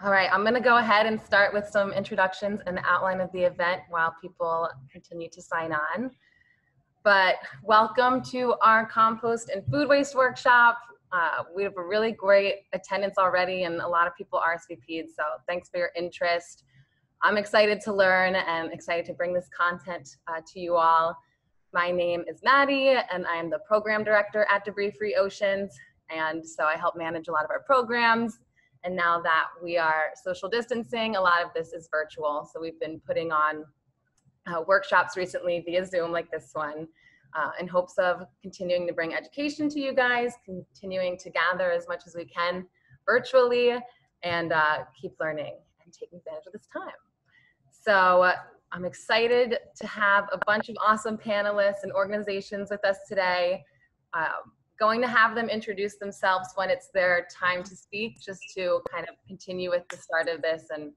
All right, I'm going to go ahead and start with some introductions and the outline of the event while people continue to sign on. But welcome to our compost and food waste workshop. Uh, we have a really great attendance already and a lot of people RSVP'd, so thanks for your interest. I'm excited to learn and excited to bring this content uh, to you all. My name is Maddie and I'm the program director at Debris Free Oceans. And so I help manage a lot of our programs and now that we are social distancing, a lot of this is virtual. So we've been putting on uh, workshops recently via Zoom like this one uh, in hopes of continuing to bring education to you guys, continuing to gather as much as we can virtually and uh, keep learning and taking advantage of this time. So uh, I'm excited to have a bunch of awesome panelists and organizations with us today. Um, going to have them introduce themselves when it's their time to speak, just to kind of continue with the start of this and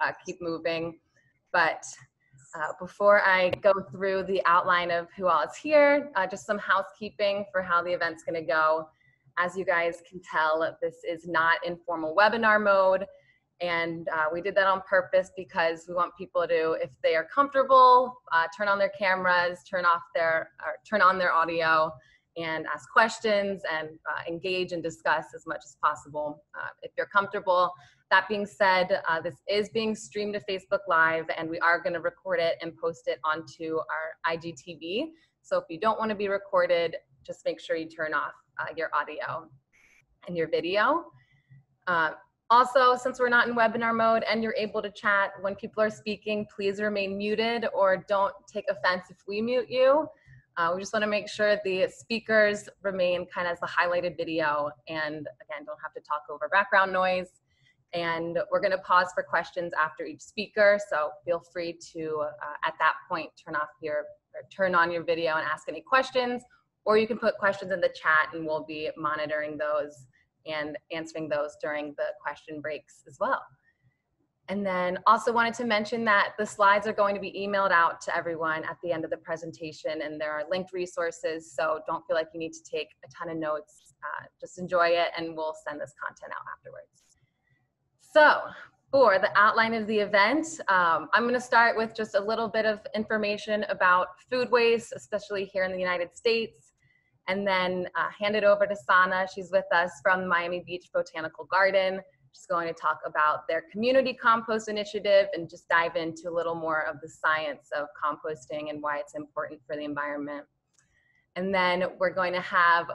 uh, keep moving. But uh, before I go through the outline of who all is here, uh, just some housekeeping for how the event's gonna go. As you guys can tell, this is not in formal webinar mode. And uh, we did that on purpose because we want people to, if they are comfortable, uh, turn on their cameras, turn off their, or turn on their audio, and ask questions and uh, engage and discuss as much as possible uh, if you're comfortable. That being said, uh, this is being streamed to Facebook Live and we are going to record it and post it onto our IGTV. So if you don't want to be recorded, just make sure you turn off uh, your audio and your video. Uh, also, since we're not in webinar mode and you're able to chat when people are speaking, please remain muted or don't take offense if we mute you. Uh, we just want to make sure the speakers remain kind of as the highlighted video and again, don't have to talk over background noise. And we're going to pause for questions after each speaker. So feel free to, uh, at that point, turn off your, turn on your video and ask any questions, or you can put questions in the chat and we'll be monitoring those and answering those during the question breaks as well. And then also wanted to mention that the slides are going to be emailed out to everyone at the end of the presentation and there are linked resources. So don't feel like you need to take a ton of notes. Uh, just enjoy it and we'll send this content out afterwards. So for the outline of the event, um, I'm gonna start with just a little bit of information about food waste, especially here in the United States, and then uh, hand it over to Sanna. She's with us from Miami Beach Botanical Garden just going to talk about their community compost initiative and just dive into a little more of the science of composting and why it's important for the environment. And then we're going to have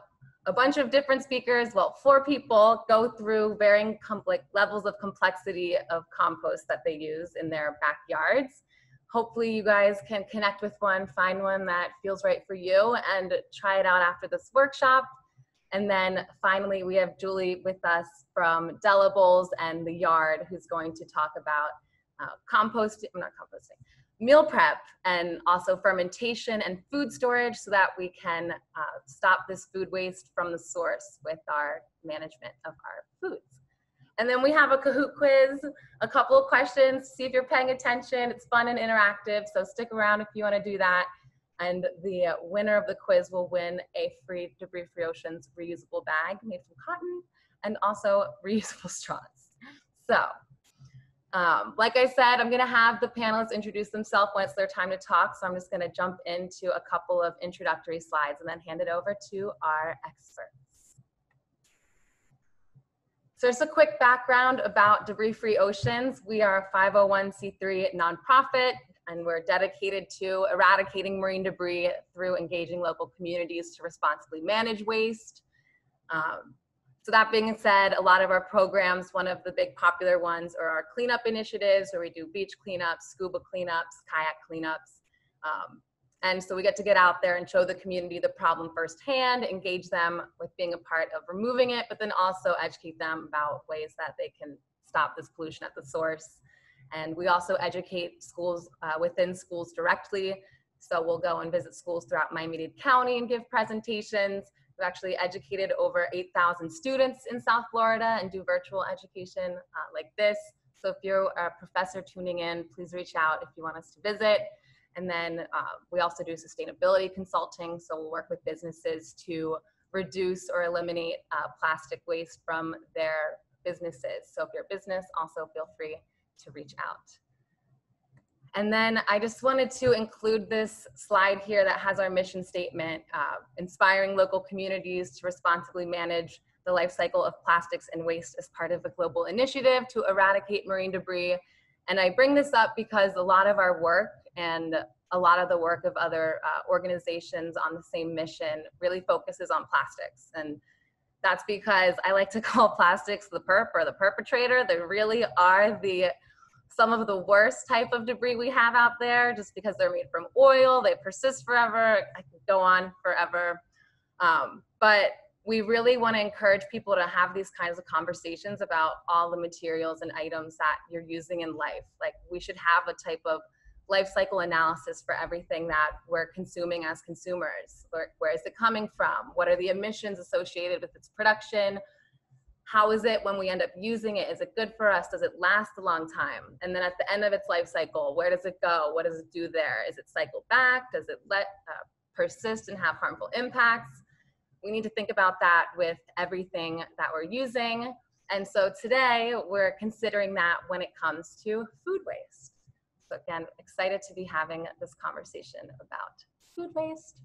a bunch of different speakers, well, four people go through varying levels of complexity of compost that they use in their backyards. Hopefully you guys can connect with one, find one that feels right for you and try it out after this workshop. And then finally, we have Julie with us from della bowls and the Yard, who's going to talk about uh, composting, not composting, meal prep, and also fermentation and food storage so that we can uh, stop this food waste from the source with our management of our foods. And then we have a Kahoot quiz, a couple of questions, see if you're paying attention. It's fun and interactive, so stick around if you wanna do that and the winner of the quiz will win a free Debris Free Oceans reusable bag made from cotton and also reusable straws. So, um, like I said, I'm gonna have the panelists introduce themselves it's their time to talk, so I'm just gonna jump into a couple of introductory slides and then hand it over to our experts. So just a quick background about Debris Free Oceans. We are a 501c3 nonprofit and we're dedicated to eradicating marine debris through engaging local communities to responsibly manage waste. Um, so that being said, a lot of our programs, one of the big popular ones are our cleanup initiatives where we do beach cleanups, scuba cleanups, kayak cleanups. Um, and so we get to get out there and show the community the problem firsthand, engage them with being a part of removing it, but then also educate them about ways that they can stop this pollution at the source. And we also educate schools uh, within schools directly. So we'll go and visit schools throughout Miami-Dade County and give presentations. We've actually educated over 8,000 students in South Florida and do virtual education uh, like this. So if you're a professor tuning in, please reach out if you want us to visit. And then uh, we also do sustainability consulting. So we'll work with businesses to reduce or eliminate uh, plastic waste from their businesses. So if you're a business, also feel free to reach out. And then I just wanted to include this slide here that has our mission statement, uh, inspiring local communities to responsibly manage the life cycle of plastics and waste as part of a global initiative to eradicate marine debris. And I bring this up because a lot of our work and a lot of the work of other uh, organizations on the same mission really focuses on plastics. And that's because I like to call plastics the perp or the perpetrator. They really are the some of the worst type of debris we have out there just because they're made from oil, they persist forever. I could go on forever. Um, but we really want to encourage people to have these kinds of conversations about all the materials and items that you're using in life. Like we should have a type of life cycle analysis for everything that we're consuming as consumers. Where, where is it coming from? What are the emissions associated with its production? How is it when we end up using it? Is it good for us? Does it last a long time? And then at the end of its life cycle, where does it go? What does it do there? Is it cycle back? Does it let uh, persist and have harmful impacts? We need to think about that with everything that we're using. And so today we're considering that when it comes to food waste. So again, excited to be having this conversation about food waste.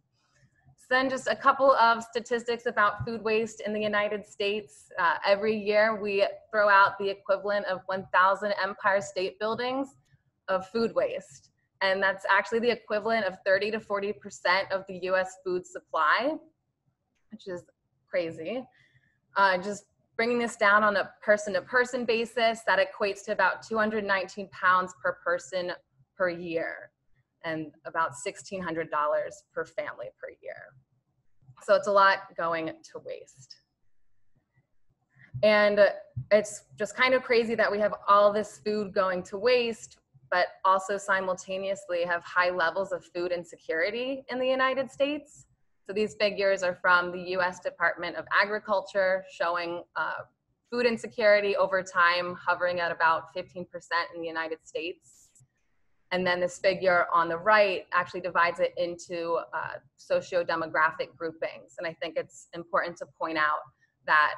Then just a couple of statistics about food waste in the United States. Uh, every year we throw out the equivalent of 1,000 Empire State Buildings of food waste. And that's actually the equivalent of 30 to 40% of the US food supply, which is crazy. Uh, just bringing this down on a person to person basis, that equates to about 219 pounds per person per year and about $1,600 per family per year. So it's a lot going to waste. And it's just kind of crazy that we have all this food going to waste, but also simultaneously have high levels of food insecurity in the United States. So these figures are from the US Department of Agriculture showing uh, food insecurity over time hovering at about 15% in the United States. And then this figure on the right actually divides it into uh, socio-demographic groupings. And I think it's important to point out that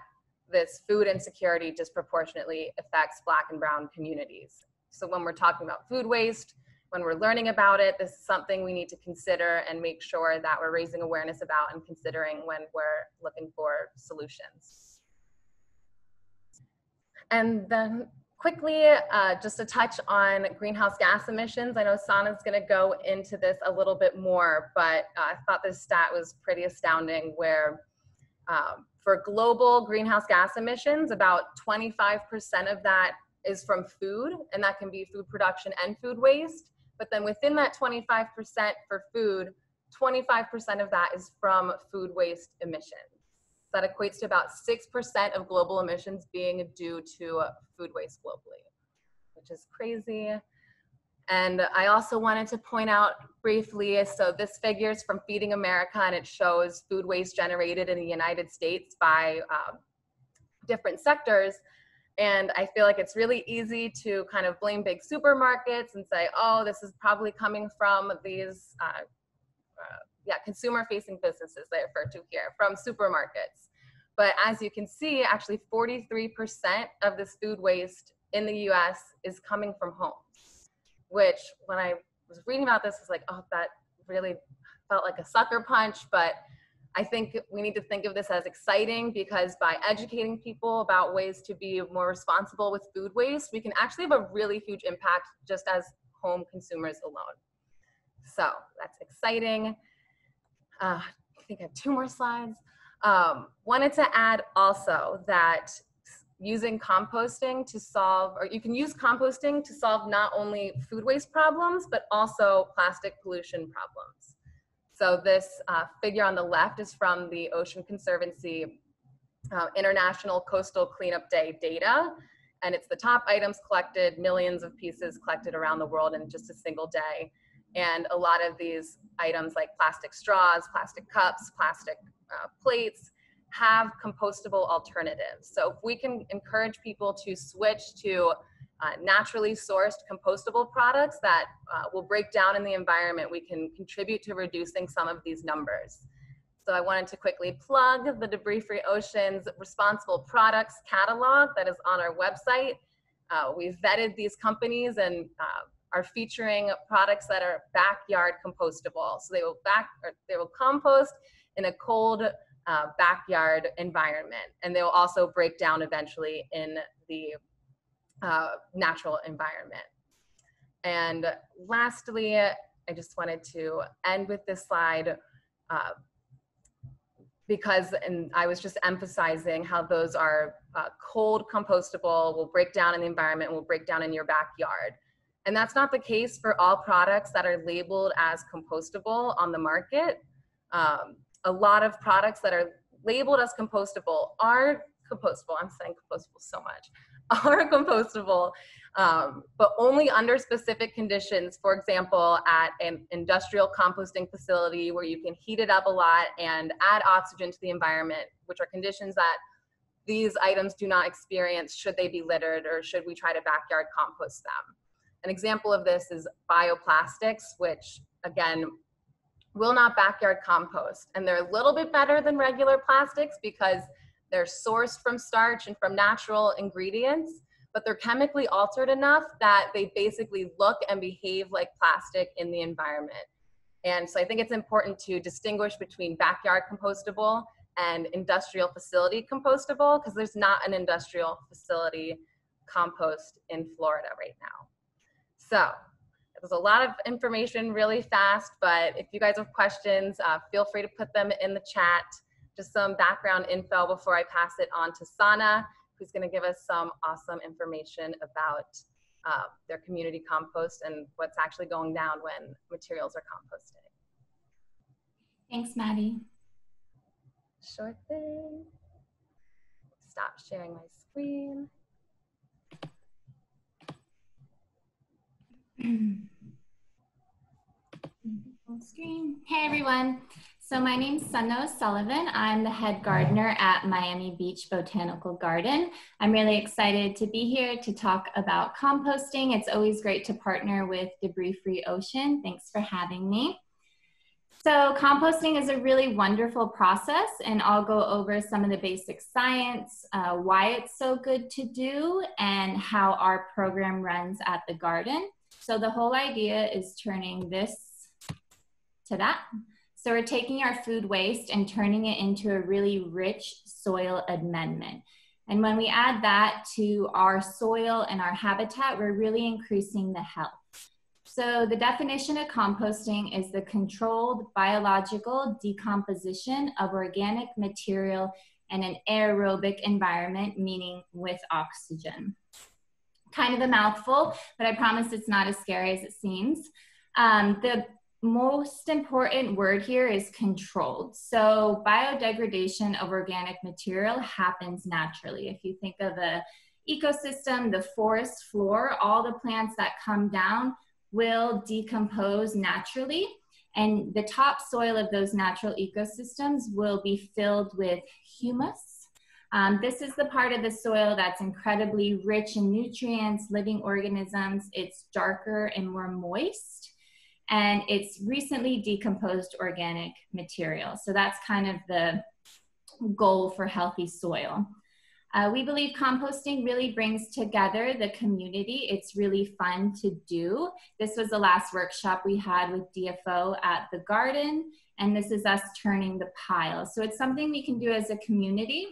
this food insecurity disproportionately affects Black and Brown communities. So when we're talking about food waste, when we're learning about it, this is something we need to consider and make sure that we're raising awareness about and considering when we're looking for solutions. And then quickly, uh, just a touch on greenhouse gas emissions. I know Sanna's going to go into this a little bit more, but uh, I thought this stat was pretty astounding where um, for global greenhouse gas emissions, about 25% of that is from food, and that can be food production and food waste. But then within that 25% for food, 25% of that is from food waste emissions that equates to about 6% of global emissions being due to food waste globally, which is crazy. And I also wanted to point out briefly, so this figure is from Feeding America and it shows food waste generated in the United States by um, different sectors. And I feel like it's really easy to kind of blame big supermarkets and say, oh, this is probably coming from these uh, uh, yeah, consumer facing businesses they refer to here from supermarkets. But as you can see, actually 43% of this food waste in the US is coming from homes, which when I was reading about this, I was like, oh, that really felt like a sucker punch. But I think we need to think of this as exciting because by educating people about ways to be more responsible with food waste, we can actually have a really huge impact just as home consumers alone. So that's exciting. Uh, I think I have two more slides. Um, wanted to add also that using composting to solve, or you can use composting to solve not only food waste problems, but also plastic pollution problems. So this uh, figure on the left is from the Ocean Conservancy uh, International Coastal Cleanup Day data. And it's the top items collected, millions of pieces collected around the world in just a single day. And a lot of these items like plastic straws, plastic cups, plastic uh, plates have compostable alternatives. So if we can encourage people to switch to uh, naturally sourced compostable products that uh, will break down in the environment, we can contribute to reducing some of these numbers. So I wanted to quickly plug the Debris Free Oceans Responsible Products catalog that is on our website. Uh, we've vetted these companies and uh, are featuring products that are backyard compostable. So they will back or they will compost in a cold uh, backyard environment, and they will also break down eventually in the uh, natural environment. And lastly, I just wanted to end with this slide uh, because, and I was just emphasizing how those are uh, cold compostable, will break down in the environment, will break down in your backyard. And that's not the case for all products that are labeled as compostable on the market. Um, a lot of products that are labeled as compostable are compostable. I'm saying compostable so much. Are compostable, um, but only under specific conditions. For example, at an industrial composting facility where you can heat it up a lot and add oxygen to the environment, which are conditions that these items do not experience should they be littered or should we try to backyard compost them. An example of this is bioplastics, which again, will not backyard compost. And they're a little bit better than regular plastics because they're sourced from starch and from natural ingredients, but they're chemically altered enough that they basically look and behave like plastic in the environment. And so I think it's important to distinguish between backyard compostable and industrial facility compostable because there's not an industrial facility compost in Florida right now. So was a lot of information really fast, but if you guys have questions, uh, feel free to put them in the chat. Just some background info before I pass it on to Sanna, who's gonna give us some awesome information about uh, their community compost and what's actually going down when materials are composted. Thanks, Maddie. Sure thing. Stop sharing my screen. screen. Hey everyone. So my name's Sanna Sullivan. I'm the head gardener at Miami Beach Botanical Garden. I'm really excited to be here to talk about composting. It's always great to partner with Debris Free Ocean. Thanks for having me. So composting is a really wonderful process and I'll go over some of the basic science, uh, why it's so good to do and how our program runs at the garden. So the whole idea is turning this to that. So we're taking our food waste and turning it into a really rich soil amendment. And when we add that to our soil and our habitat, we're really increasing the health. So the definition of composting is the controlled biological decomposition of organic material in an aerobic environment, meaning with oxygen kind of a mouthful, but I promise it's not as scary as it seems. Um, the most important word here is controlled. So biodegradation of organic material happens naturally. If you think of the ecosystem, the forest floor, all the plants that come down will decompose naturally. And the topsoil of those natural ecosystems will be filled with humus um, this is the part of the soil that's incredibly rich in nutrients, living organisms. It's darker and more moist, and it's recently decomposed organic material. So that's kind of the goal for healthy soil. Uh, we believe composting really brings together the community. It's really fun to do. This was the last workshop we had with DFO at the garden, and this is us turning the pile. So it's something we can do as a community.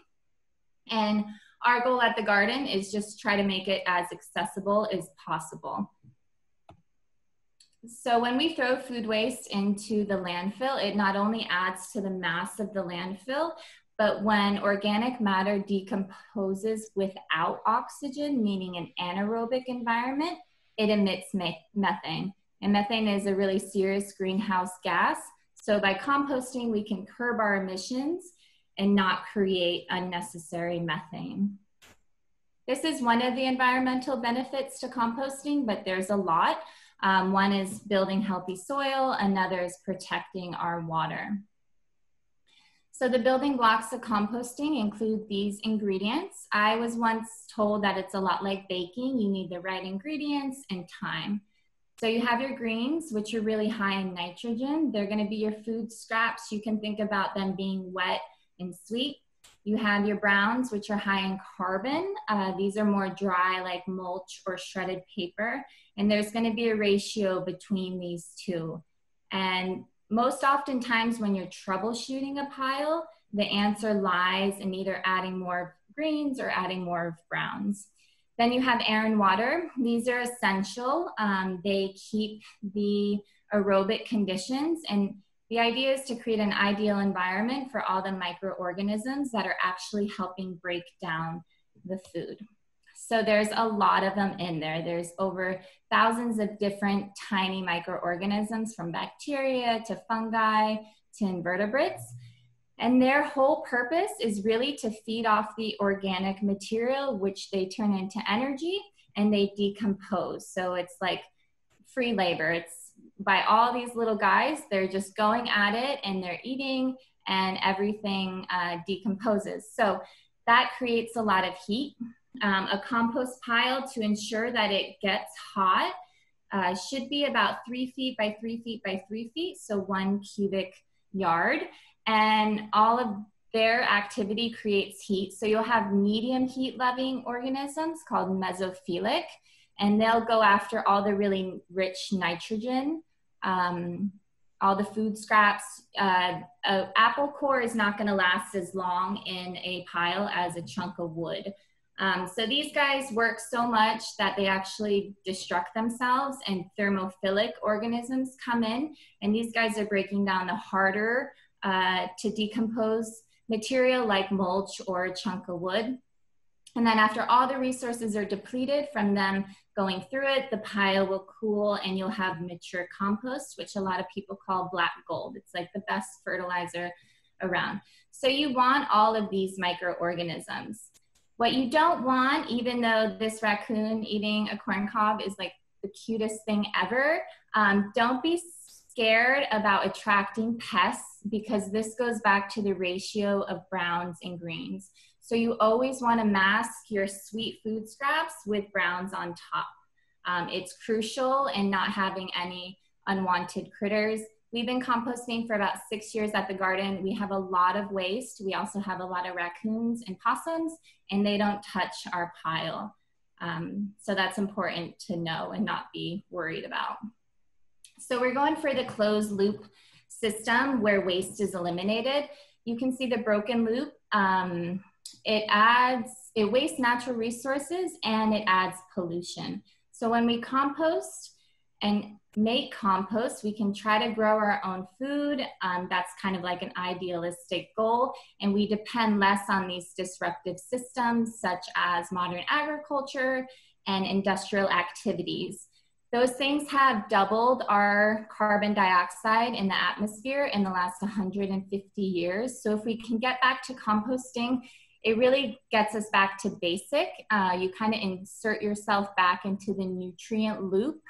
And our goal at the garden is just try to make it as accessible as possible. So when we throw food waste into the landfill, it not only adds to the mass of the landfill, but when organic matter decomposes without oxygen, meaning an anaerobic environment, it emits methane. And methane is a really serious greenhouse gas. So by composting, we can curb our emissions and not create unnecessary methane. This is one of the environmental benefits to composting, but there's a lot. Um, one is building healthy soil, another is protecting our water. So the building blocks of composting include these ingredients. I was once told that it's a lot like baking. You need the right ingredients and time. So you have your greens, which are really high in nitrogen. They're gonna be your food scraps. You can think about them being wet and sweet. You have your browns, which are high in carbon. Uh, these are more dry, like mulch or shredded paper. And there's gonna be a ratio between these two. And most oftentimes when you're troubleshooting a pile, the answer lies in either adding more greens or adding more of browns. Then you have air and water. These are essential. Um, they keep the aerobic conditions and the idea is to create an ideal environment for all the microorganisms that are actually helping break down the food. So there's a lot of them in there. There's over thousands of different tiny microorganisms from bacteria to fungi to invertebrates. And their whole purpose is really to feed off the organic material, which they turn into energy and they decompose. So it's like free labor. It's by all these little guys, they're just going at it and they're eating and everything uh, decomposes. So that creates a lot of heat. Um, a compost pile to ensure that it gets hot uh, should be about three feet by three feet by three feet, so one cubic yard and all of their activity creates heat. So you'll have medium heat loving organisms called mesophilic, and they'll go after all the really rich nitrogen, um, all the food scraps. Uh, apple core is not going to last as long in a pile as a chunk of wood. Um, so these guys work so much that they actually destruct themselves, and thermophilic organisms come in, and these guys are breaking down the harder uh, to decompose material like mulch or a chunk of wood. And then after all the resources are depleted from them going through it, the pile will cool and you'll have mature compost, which a lot of people call black gold. It's like the best fertilizer around. So you want all of these microorganisms. What you don't want, even though this raccoon eating a corn cob is like the cutest thing ever, um, don't be scared about attracting pests because this goes back to the ratio of browns and greens. So you always want to mask your sweet food scraps with browns on top. Um, it's crucial in not having any unwanted critters. We've been composting for about six years at the garden. We have a lot of waste. We also have a lot of raccoons and possums, and they don't touch our pile. Um, so that's important to know and not be worried about. So we're going for the closed loop system where waste is eliminated. You can see the broken loop. Um, it adds, it wastes natural resources and it adds pollution. So when we compost and make compost, we can try to grow our own food. Um, that's kind of like an idealistic goal. And we depend less on these disruptive systems such as modern agriculture and industrial activities. Those things have doubled our carbon dioxide in the atmosphere in the last 150 years. So if we can get back to composting, it really gets us back to basic. Uh, you kind of insert yourself back into the nutrient loop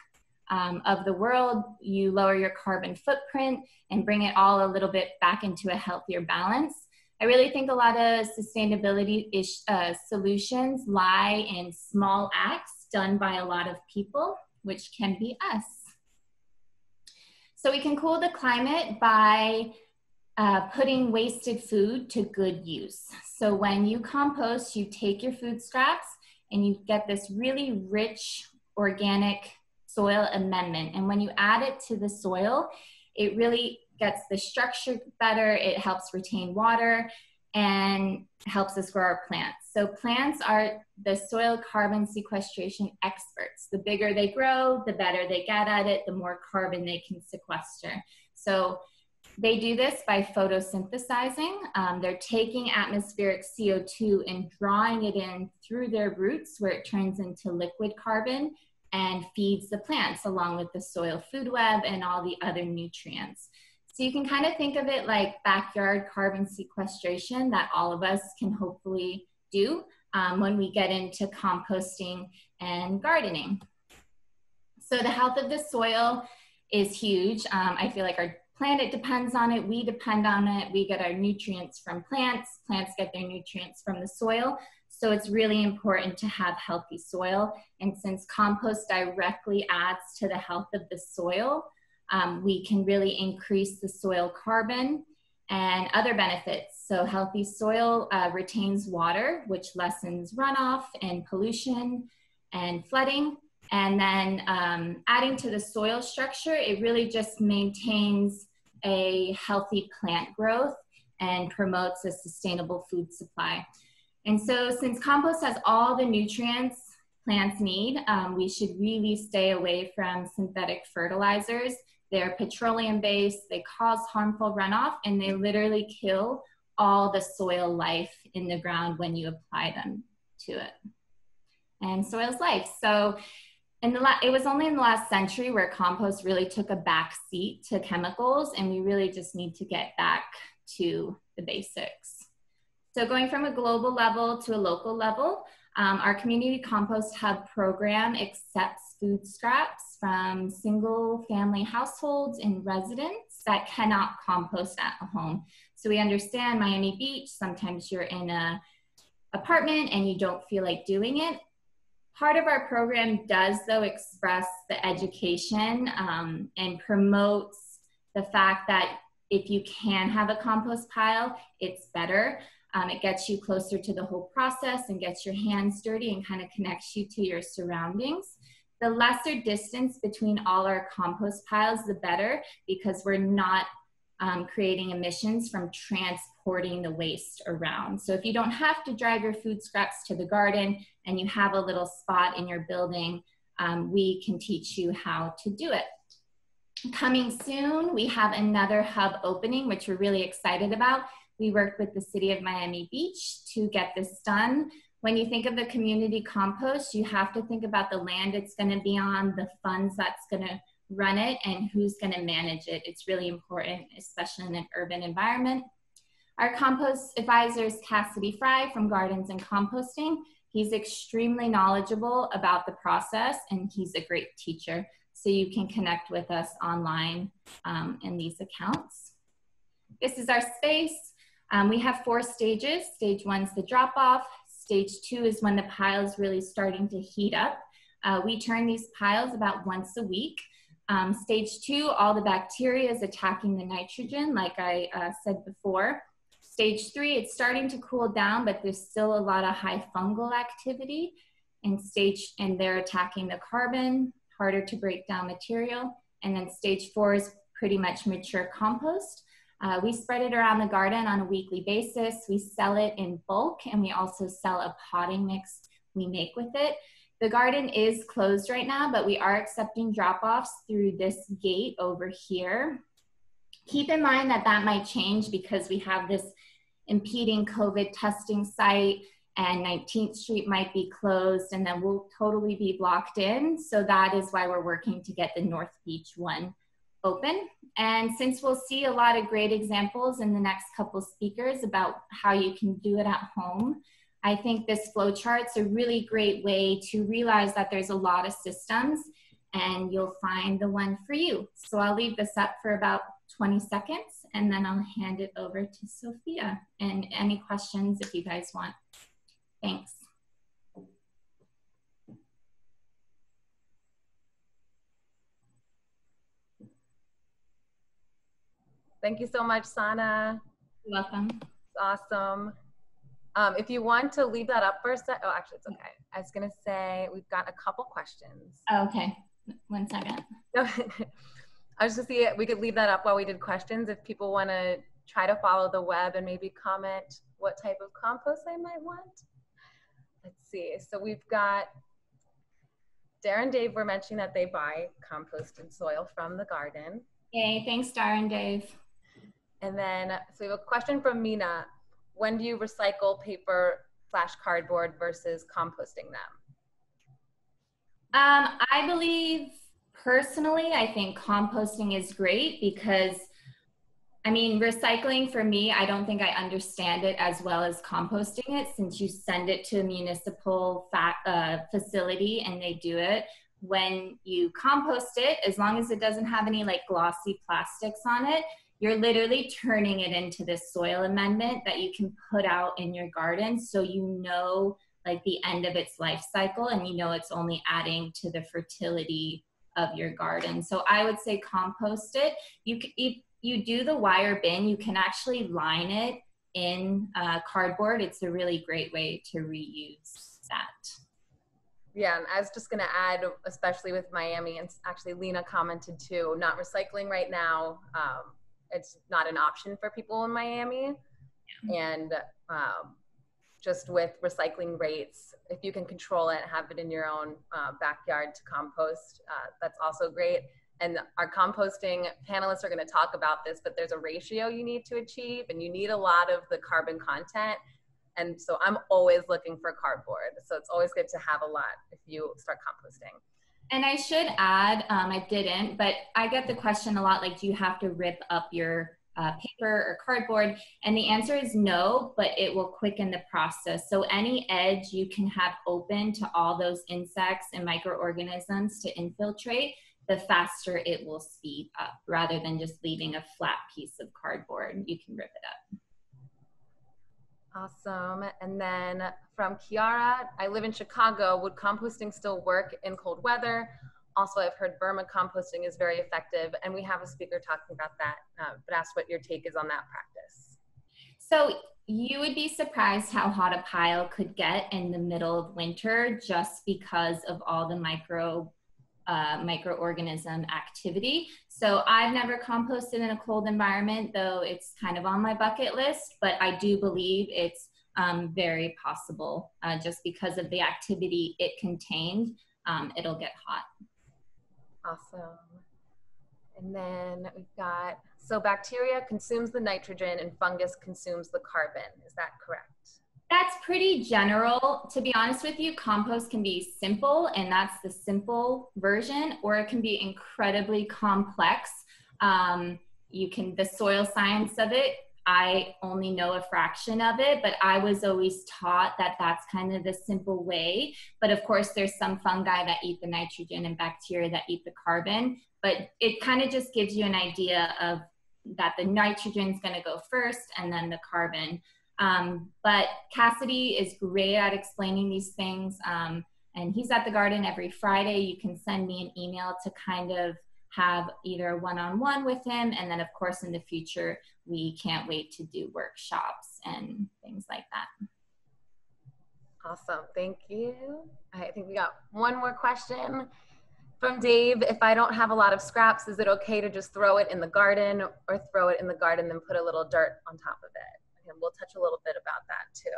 um, of the world. You lower your carbon footprint and bring it all a little bit back into a healthier balance. I really think a lot of sustainability ish, uh, solutions lie in small acts done by a lot of people which can be us. So we can cool the climate by uh, putting wasted food to good use. So when you compost, you take your food scraps and you get this really rich organic soil amendment. And when you add it to the soil, it really gets the structure better, it helps retain water, and helps us grow our plants. So plants are the soil carbon sequestration experts. The bigger they grow, the better they get at it, the more carbon they can sequester. So they do this by photosynthesizing. Um, they're taking atmospheric CO2 and drawing it in through their roots where it turns into liquid carbon and feeds the plants along with the soil food web and all the other nutrients. So you can kind of think of it like backyard carbon sequestration that all of us can hopefully do um, when we get into composting and gardening. So the health of the soil is huge. Um, I feel like our planet depends on it. We depend on it. We get our nutrients from plants. Plants get their nutrients from the soil. So it's really important to have healthy soil. And since compost directly adds to the health of the soil, um, we can really increase the soil carbon and other benefits. So healthy soil uh, retains water, which lessens runoff and pollution and flooding. And then um, adding to the soil structure, it really just maintains a healthy plant growth and promotes a sustainable food supply. And so since compost has all the nutrients plants need, um, we should really stay away from synthetic fertilizers. They're petroleum based, they cause harmful runoff, and they literally kill all the soil life in the ground when you apply them to it. And soil's life. So in the la- it was only in the last century where compost really took a back seat to chemicals, and we really just need to get back to the basics. So going from a global level to a local level, um, our Community Compost Hub program accepts food scraps from single family households and residents that cannot compost at home. So we understand Miami Beach, sometimes you're in a apartment and you don't feel like doing it. Part of our program does though express the education um, and promotes the fact that if you can have a compost pile, it's better. Um, it gets you closer to the whole process and gets your hands dirty and kind of connects you to your surroundings. The lesser distance between all our compost piles, the better, because we're not um, creating emissions from transporting the waste around. So if you don't have to drive your food scraps to the garden and you have a little spot in your building, um, we can teach you how to do it. Coming soon, we have another hub opening, which we're really excited about. We worked with the city of Miami Beach to get this done. When you think of the community compost, you have to think about the land it's going to be on, the funds that's going to run it, and who's going to manage it. It's really important, especially in an urban environment. Our compost advisor is Cassidy Fry from Gardens and Composting. He's extremely knowledgeable about the process and he's a great teacher so you can connect with us online um, in these accounts. This is our space. Um, we have four stages. Stage one is the drop off. Stage two is when the pile is really starting to heat up. Uh, we turn these piles about once a week. Um, stage two, all the bacteria is attacking the nitrogen, like I uh, said before. Stage three, it's starting to cool down, but there's still a lot of high fungal activity. And stage, and they're attacking the carbon, harder to break down material. And then stage four is pretty much mature compost. Uh, we spread it around the garden on a weekly basis. We sell it in bulk and we also sell a potting mix we make with it. The garden is closed right now, but we are accepting drop-offs through this gate over here. Keep in mind that that might change because we have this impeding COVID testing site and 19th Street might be closed and then we'll totally be blocked in. So that is why we're working to get the North Beach one open. And since we'll see a lot of great examples in the next couple speakers about how you can do it at home, I think this flowchart's a really great way to realize that there's a lot of systems and you'll find the one for you. So I'll leave this up for about 20 seconds and then I'll hand it over to Sofia and any questions if you guys want. Thanks. Thank you so much, Sanna. You're welcome. It's awesome. Um, if you want to leave that up for a sec, oh, actually, it's okay. I was gonna say we've got a couple questions. Oh, okay, one second. I was just see we could leave that up while we did questions. If people want to try to follow the web and maybe comment what type of compost they might want let's see. So we've got Darren Dave were mentioning that they buy composted soil from the garden. Yay, thanks Darren Dave. And then, so we have a question from Mina. When do you recycle paper slash cardboard versus composting them? Um, I believe personally, I think composting is great because I mean, recycling for me, I don't think I understand it as well as composting it since you send it to a municipal fa- uh, facility and they do it. When you compost it, as long as it doesn't have any like glossy plastics on it, you're literally turning it into this soil amendment that you can put out in your garden so you know like the end of its life cycle and you know it's only adding to the fertility of your garden. So I would say compost it. You if you do the wire bin, you can actually line it in uh, cardboard. It's a really great way to reuse that. Yeah, and I was just going to add, especially with Miami, and actually Lina commented too, not recycling right now. Um, it's not an option for people in Miami. Yeah. And um, just with recycling rates, if you can control it, have it in your own uh, backyard to compost, uh, that's also great. And our composting panelists are going to talk about this, but there's a ratio you need to achieve, and you need a lot of the carbon content and so I'm always looking for cardboard. So it's always good to have a lot if you start composting. And I should add, um, I didn't, but I get the question a lot like, do you have to rip up your uh, paper or cardboard? And the answer is no, but it will quicken the process. So any edge you can have open to all those insects and microorganisms to infiltrate, the faster it will speed up rather than just leaving a flat piece of cardboard. You can rip it up. Awesome. And then from Kiara, I live in Chicago. Would composting still work in cold weather? Also, I've heard vermicomposting is very effective, and we have a speaker talking about that. Uh, but ask what your take is on that practice. So, you would be surprised how hot a pile could get in the middle of winter just because of all the micro uh, microorganism activity. So I've never composted in a cold environment, though it's kind of on my bucket list, but I do believe it's um, very possible uh, just because of the activity it contained. Um, it'll get hot. Awesome. And then we've got so bacteria consumes the nitrogen and fungus consumes the carbon. Is that correct? That's pretty general. To be honest with you, compost can be simple, and that's the simple version, or it can be incredibly complex. Um, you can, the soil science of it, I only know a fraction of it, but I was always taught that that's kind of the simple way. But of course, there's some fungi that eat the nitrogen and bacteria that eat the carbon. But it kind of just gives you an idea of that the nitrogen is going to go first and then the carbon. Um, but Cassidy is great at explaining these things. Um, and he's at the garden every Friday. You can send me an email to kind of have either one on one with him. And then, of course, in the future, we can't wait to do workshops and things like that. Awesome. Thank you. I think we got one more question from Dave. If I don't have a lot of scraps, is it okay to just throw it in the garden or throw it in the garden and put a little dirt on top of it? and we'll touch a little bit about that too.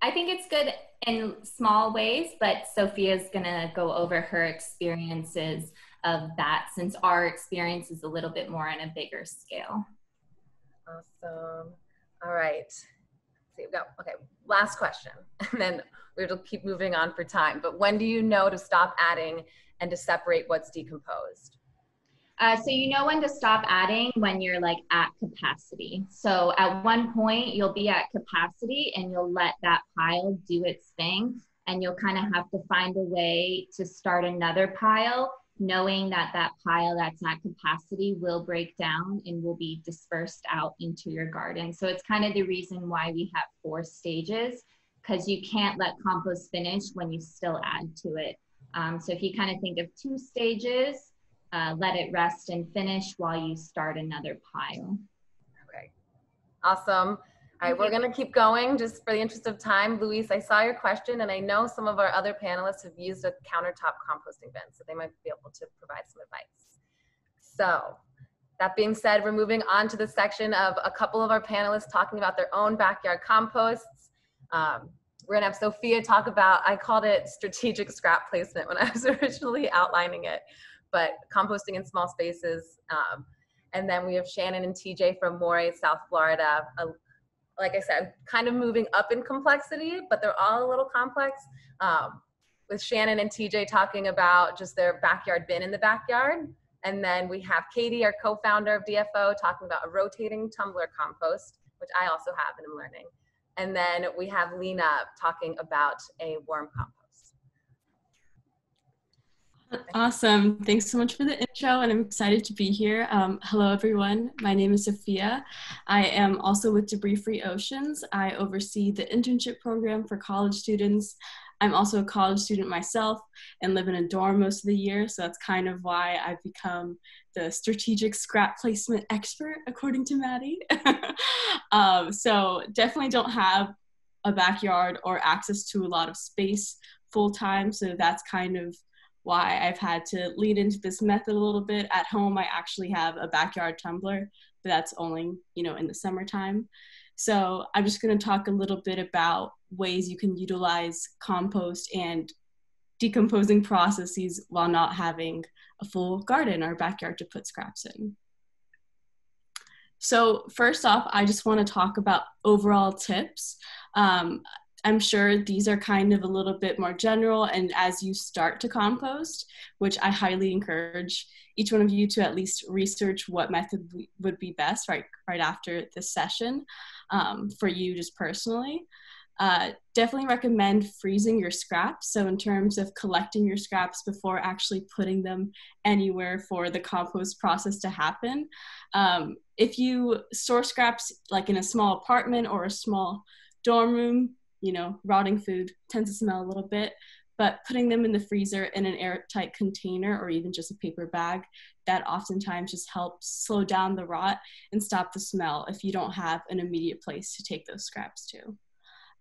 I think it's good in small ways, but Sofia's gonna go over her experiences of that since our experience is a little bit more on a bigger scale. Awesome. All right. See, we go. Okay, last question, and then we'll keep moving on for time. But when do you know to stop adding and to separate what's decomposed? Uh, so you know when to stop adding when you're like at capacity. So at one point you'll be at capacity and you'll let that pile do its thing and you'll kind of have to find a way to start another pile knowing that that pile that's at capacity will break down and will be dispersed out into your garden. So it's kind of the reason why we have four stages because you can't let compost finish when you still add to it. Um, so if you kind of think of two stages, uh, let it rest and finish while you start another pile. Okay, awesome. All right, we're gonna keep going just for the interest of time. Luis, I saw your question and I know some of our other panelists have used a countertop composting bin, so they might be able to provide some advice. So that being said, we're moving on to the section of a couple of our panelists talking about their own backyard composts. Um, we're gonna have Sofia talk about, I called it strategic scrap placement when I was originally outlining it but composting in small spaces. Um, and then we have Shannon and TJ from MORAES, South Florida. Uh, like I said, kind of moving up in complexity, but they're all a little complex. Um, with Shannon and TJ talking about just their backyard bin in the backyard. And then we have Caiti, our co-founder of DFO, talking about a rotating tumbler compost, which I also have and I'm learning. And then we have Lina talking about a worm compost. Awesome. Thanks so much for the intro, and I'm excited to be here. Um, hello, everyone. My name is Sofia. I am also with Debris Free Oceans. I oversee the internship program for college students. I'm also a college student myself and live in a dorm most of the year, so that's kind of why I've become the strategic scrap placement expert, according to Maddie. um, so, definitely don't have a backyard or access to a lot of space full time, so that's kind of why I've had to lead into this method a little bit. At home, I actually have a backyard tumbler, but that's only, you know, in the summertime. So I'm just going to talk a little bit about ways you can utilize compost and decomposing processes while not having a full garden or backyard to put scraps in. So first off, I just want to talk about overall tips. Um, I'm sure these are kind of a little bit more general. And as you start to compost, which I highly encourage each one of you to at least research what method would be best right right after this session um, for you just personally. Uh, definitely recommend freezing your scraps. So, in terms of collecting your scraps before actually putting them anywhere for the compost process to happen. Um, if you store scraps like in a small apartment or a small dorm room, you know, rotting food tends to smell a little bit, but putting them in the freezer in an airtight container or even just a paper bag, that oftentimes just helps slow down the rot and stop the smell if you don't have an immediate place to take those scraps to.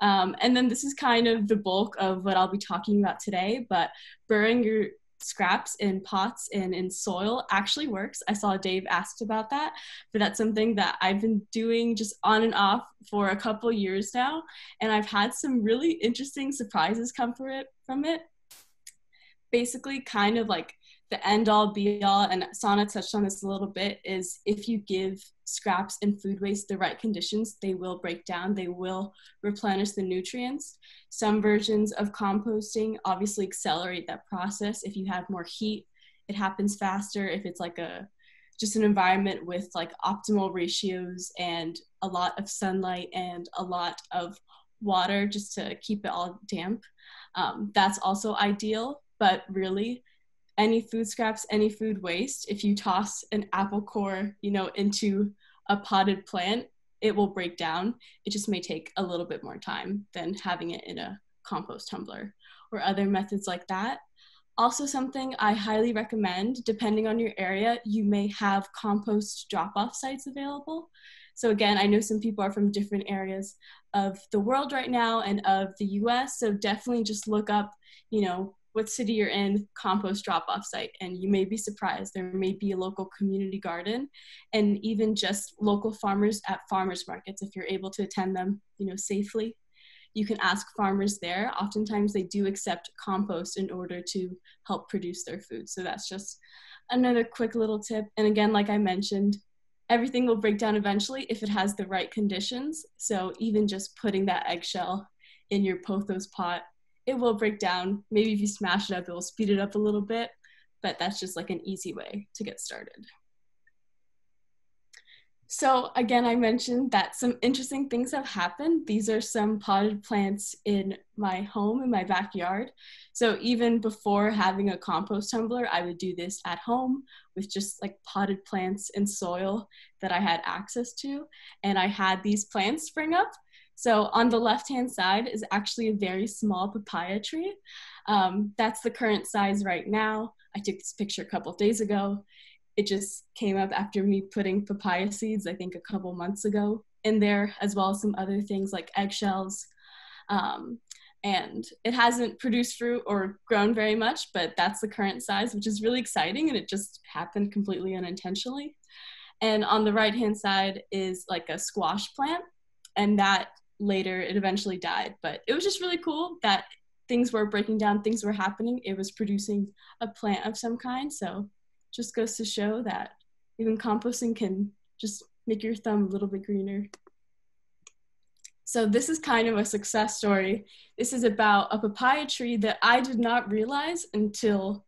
Um, and then this is kind of the bulk of what I'll be talking about today, but burying your scraps in pots and in soil actually works. I saw Dave asked about that, but that's something that I've been doing just on and off for a couple years now, and I've had some really interesting surprises come from it. From it, basically, kind of like the end all be all, and Sanna touched on this a little bit, is if you give scraps and food waste the right conditions, they will break down, they will replenish the nutrients. Some versions of composting obviously accelerate that process. If you have more heat, it happens faster. If it's like a just an environment with like optimal ratios and a lot of sunlight and a lot of water just to keep it all damp, um, that's also ideal. But really, any food scraps, any food waste, if you toss an apple core, you know, into a potted plant, it will break down. It just may take a little bit more time than having it in a compost tumbler or other methods like that. Also, something I highly recommend, depending on your area, you may have compost drop off sites available. So, again, I know some people are from different areas of the world right now and of the US. So, definitely just look up, you know, what city you're in, compost drop off site. And you may be surprised. There may be a local community garden and even just local farmers at farmers markets if you're able to attend them, you know, safely. You can ask farmers there. Oftentimes they do accept compost in order to help produce their food. So that's just another quick little tip. And again, like I mentioned, everything will break down eventually if it has the right conditions. So even just putting that eggshell in your pothos pot it will break down. Maybe if you smash it up, it will speed it up a little bit, but that's just like an easy way to get started. So again, I mentioned that some interesting things have happened. These are some potted plants in my home, in my backyard. So even before having a compost tumbler, I would do this at home with just like potted plants and soil that I had access to. And I had these plants spring up so on the left-hand side is actually a very small papaya tree. Um, that's the current size right now. I took this picture a couple of days ago. It just came up after me putting papaya seeds, I think a couple months ago in there, as well as some other things like eggshells. Um, and it hasn't produced fruit or grown very much, but that's the current size, which is really exciting. And it just happened completely unintentionally. And on the right hand side is like a squash plant. And that later it eventually died. But it was just really cool that things were breaking down things were happening. It was producing a plant of some kind. So just goes to show that even composting can just make your thumb a little bit greener. So this is kind of a success story. This is about a papaya tree that i did not realize until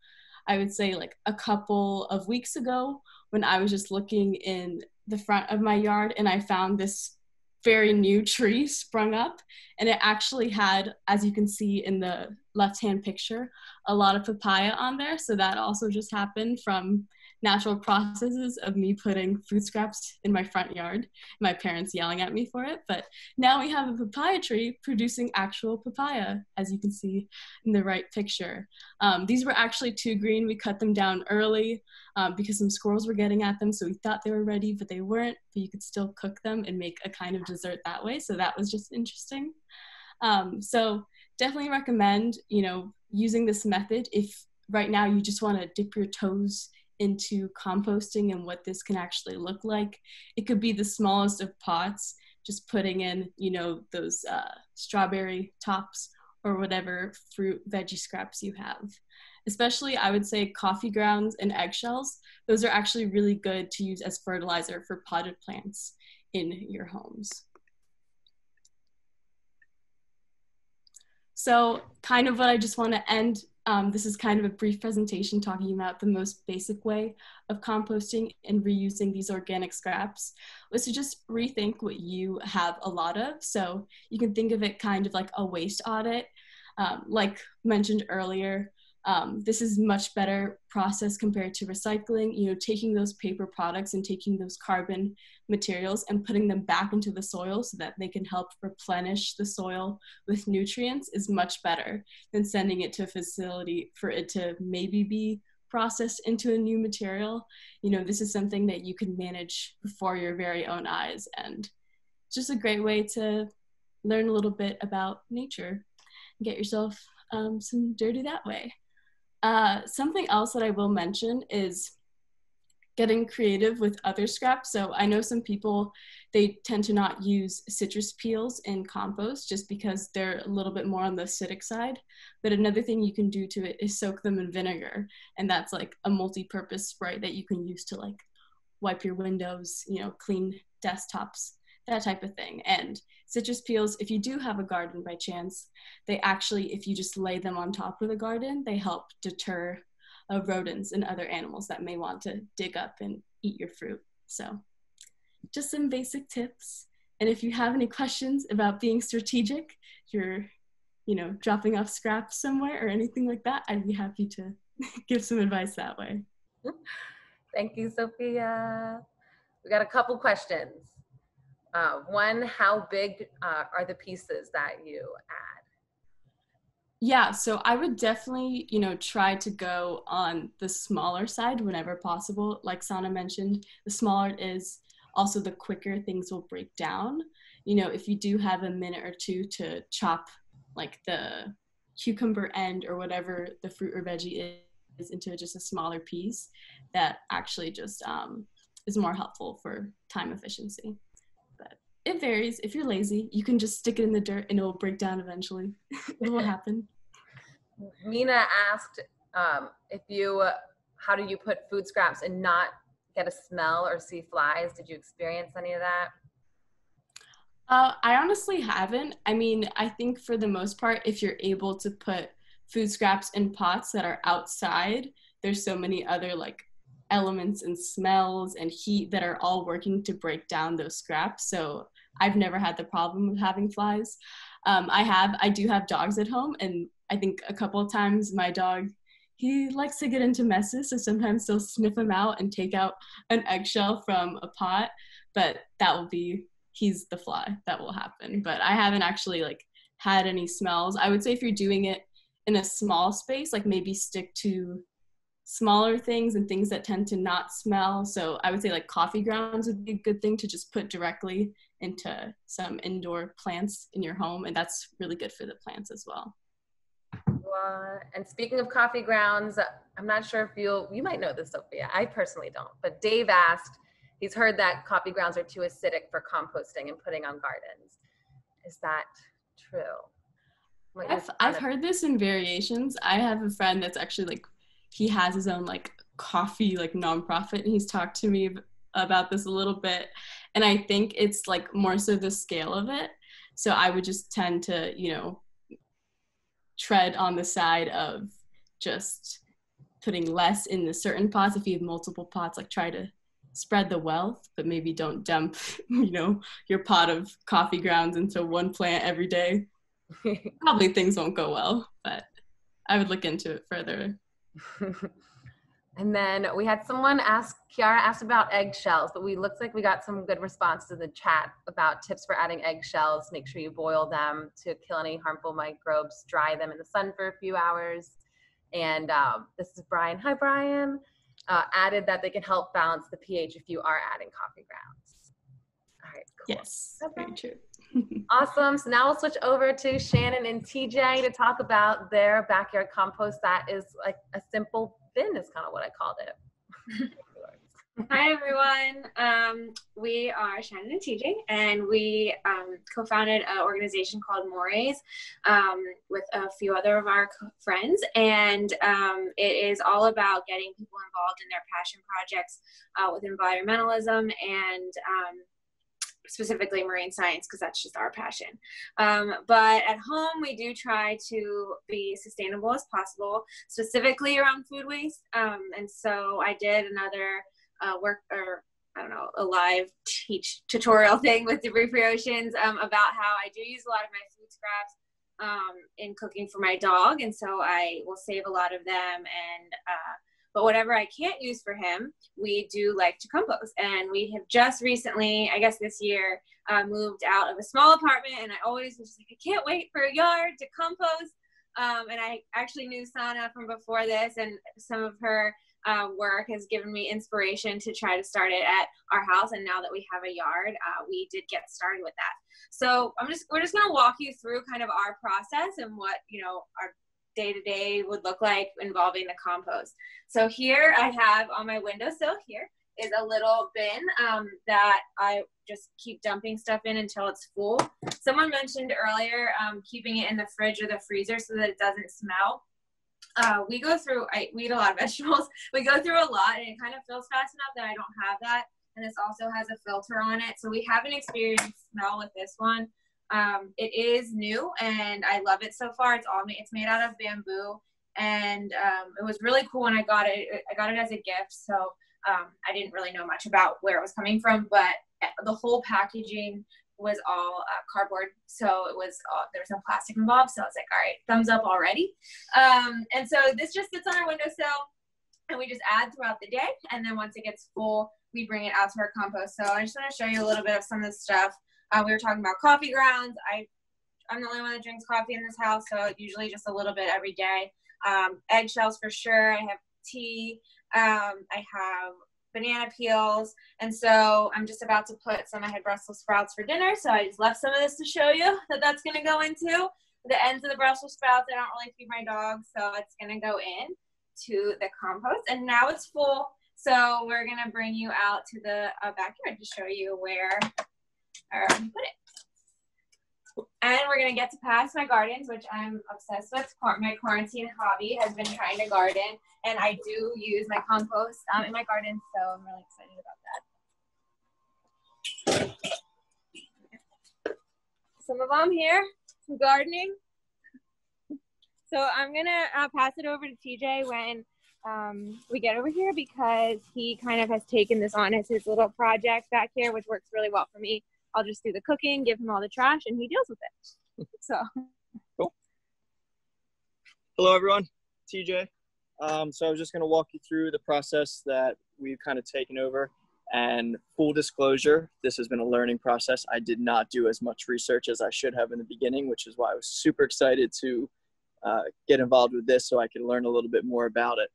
i would say like a couple of weeks ago when i was just looking in the front of my yard and i found this very new tree sprung up and it actually had as you can see in the left hand picture a lot of papaya on there. So that also just happened from natural processes of me putting food scraps in my front yard my parents yelling at me for it but now we have a papaya tree producing actual papaya as you can see in the right picture. Um, these were actually too green. We cut them down early um, because some squirrels were getting at them so we thought they were ready but they weren't but you could still cook them and make a kind of dessert that way so that was just interesting. Um, so definitely recommend you know using this method if right now you just want to dip your toes into composting and what this can actually look like. It could be the smallest of pots, just putting in, you know, those uh, strawberry tops or whatever fruit veggie scraps you have. Especially, I would say coffee grounds and eggshells. Those are actually really good to use as fertilizer for potted plants in your homes. So, kind of what I just want to end um, this is kind of a brief presentation talking about the most basic way of composting and reusing these organic scraps was to just rethink what you have a lot of. So you can think of it kind of like a waste audit. Um, like mentioned earlier, um, this is much better process compared to recycling you know taking those paper products and taking those carbon materials and putting them back into the soil so that they can help replenish the soil with nutrients is much better than sending it to a facility for it to maybe be processed into a new material. You know this is something that you can manage before your very own eyes and just a great way to learn a little bit about nature and get yourself um, some dirty that way uh, something else that I will mention is getting creative with other scraps. So I know some people, they tend to not use citrus peels in compost just because they're a little bit more on the acidic side. But another thing you can do to it is soak them in vinegar. And that's like a multi-purpose spray that you can use to like wipe your windows, you know, clean desktops, that type of thing. And citrus peels, if you do have a garden by chance, they actually, if you just lay them on top of the garden, they help deter uh, rodents and other animals that may want to dig up and eat your fruit. So just some basic tips. And if you have any questions about being strategic, you're, you know, dropping off scraps somewhere or anything like that, I'd be happy to give some advice that way. Thank you, Sofia. We got a couple questions. Uh, one, how big uh, are the pieces that you add? Yeah, so I would definitely, you know, try to go on the smaller side whenever possible. Like Sanna mentioned, the smaller it is, also the quicker things will break down. You know, if you do have a minute or two to chop like the cucumber end or whatever the fruit or veggie is into just a smaller piece, that actually just um, is more helpful for time efficiency it varies. If you're lazy, you can just stick it in the dirt and it will break down eventually. it will happen. Mina asked um, if you, uh, how do you put food scraps and not get a smell or see flies? Did you experience any of that? Uh, I honestly haven't. I mean, I think for the most part, if you're able to put food scraps in pots that are outside, there's so many other like elements and smells and heat that are all working to break down those scraps. So I've never had the problem of having flies. Um, I have, I do have dogs at home, and I think a couple of times my dog, he likes to get into messes, so sometimes he'll sniff them out and take out an eggshell from a pot, but that will be, he's the fly, that will happen. But I haven't actually like had any smells. I would say if you're doing it in a small space, like maybe stick to smaller things and things that tend to not smell. So I would say like coffee grounds would be a good thing to just put directly into some indoor plants in your home, and that's really good for the plants as well. Uh, and speaking of coffee grounds, I'm not sure if you you might know this, Sofia. I personally don't, but Dave asked. He's heard that coffee grounds are too acidic for composting and putting on gardens. Is that true? I've, I've heard this in variations. I have a friend that's actually like he has his own like coffee like nonprofit and he's talked to me about this a little bit and i think it's like more so the scale of it so i would just tend to you know tread on the side of just putting less in the certain pots if you have multiple pots like try to spread the wealth, but maybe don't dump, you know, your pot of coffee grounds into one plant every day. Probably things won't go well, but I would look into it further. and then we had someone ask, Kiara asked about eggshells, but we looked like we got some good response in the chat about tips for adding eggshells. Make sure you boil them to kill any harmful microbes, dry them in the sun for a few hours. And um, this is Brian. Hi, Brian. Uh, added that they can help balance the pH if you are adding coffee grounds. All right, cool. Yes, very true. awesome. So now we'll switch over to Shannon and TJ to talk about their backyard compost. That is like a simple bin, is kind of what I called it. Hi everyone. Um, we are Shannon and TJ, and we um, co-founded an organization called MORAES um, with a few other of our friends, and um, it is all about getting people involved in their passion projects uh, with environmentalism and um, specifically marine science because that's just our passion. Um, but at home, we do try to be sustainable as possible, specifically around food waste. Um, and so I did another uh, work or I don't know a live teach tutorial thing with Debris Free Oceans um, about how I do use a lot of my food scraps um, in cooking for my dog, and so I will save a lot of them and. Uh, but whatever I can't use for him, we do like to compost. And we have just recently, I guess this year, uh, moved out of a small apartment. And I always was like, I can't wait for a yard to compost. Um, and I actually knew Sanna from before this, and some of her uh, work has given me inspiration to try to start it at our house. And now that we have a yard, uh, we did get started with that. So I'm just we're just gonna walk you through kind of our process and what you know our day to day would look like involving the compost. So here I have on my windowsill here is a little bin um, that I just keep dumping stuff in until it's full. Someone mentioned earlier um, keeping it in the fridge or the freezer so that it doesn't smell. Uh, we go through, I, we eat a lot of vegetables. We go through a lot and it kind of fills fast enough that I don't have that. And this also has a filter on it. So we haven't experienced smell with this one. Um, it is new and I love it so far. It's all made, it's made out of bamboo and um, it was really cool when I got it. I got it as a gift, so um, I didn't really know much about where it was coming from, but the whole packaging was all uh, cardboard, so it was uh, there was no plastic involved. So I was like, all right, thumbs up already. Um, and so this just sits on our windowsill, and we just add throughout the day, and then once it gets full, we bring it out to our compost. So I just want to show you a little bit of some of the stuff. Uh, we were talking about coffee grounds. I I'm the only one that drinks coffee in this house, so usually just a little bit every day. Um, eggshells for sure. I have tea. Um, I have banana peels. And so I'm just about to put some, I had Brussels sprouts for dinner. So I just left some of this to show you that that's going to go into the ends of the Brussels sprouts. I don't really feed my dog. So it's going to go in to the compost. And now it's full. So we're going to bring you out to the uh, backyard to show you where or put it. And we're gonna get to pass my gardens, which I'm obsessed with. My quarantine hobby has been trying to garden, and I do use my compost um, in my garden, so I'm really excited about that. Some of them here, some gardening. So I'm gonna uh, pass it over to TJ when um, we get over here because he kind of has taken this on as his little project back here, which works really well for me. I'll just do the cooking, give him all the trash, and he deals with it. So cool. Hello, everyone. TJ. Um, so I was just going to walk you through the process that we've kind of taken over. And full disclosure, this has been a learning process. I did not do as much research as I should have in the beginning, which is why I was super excited to uh, get involved with this so I could learn a little bit more about it.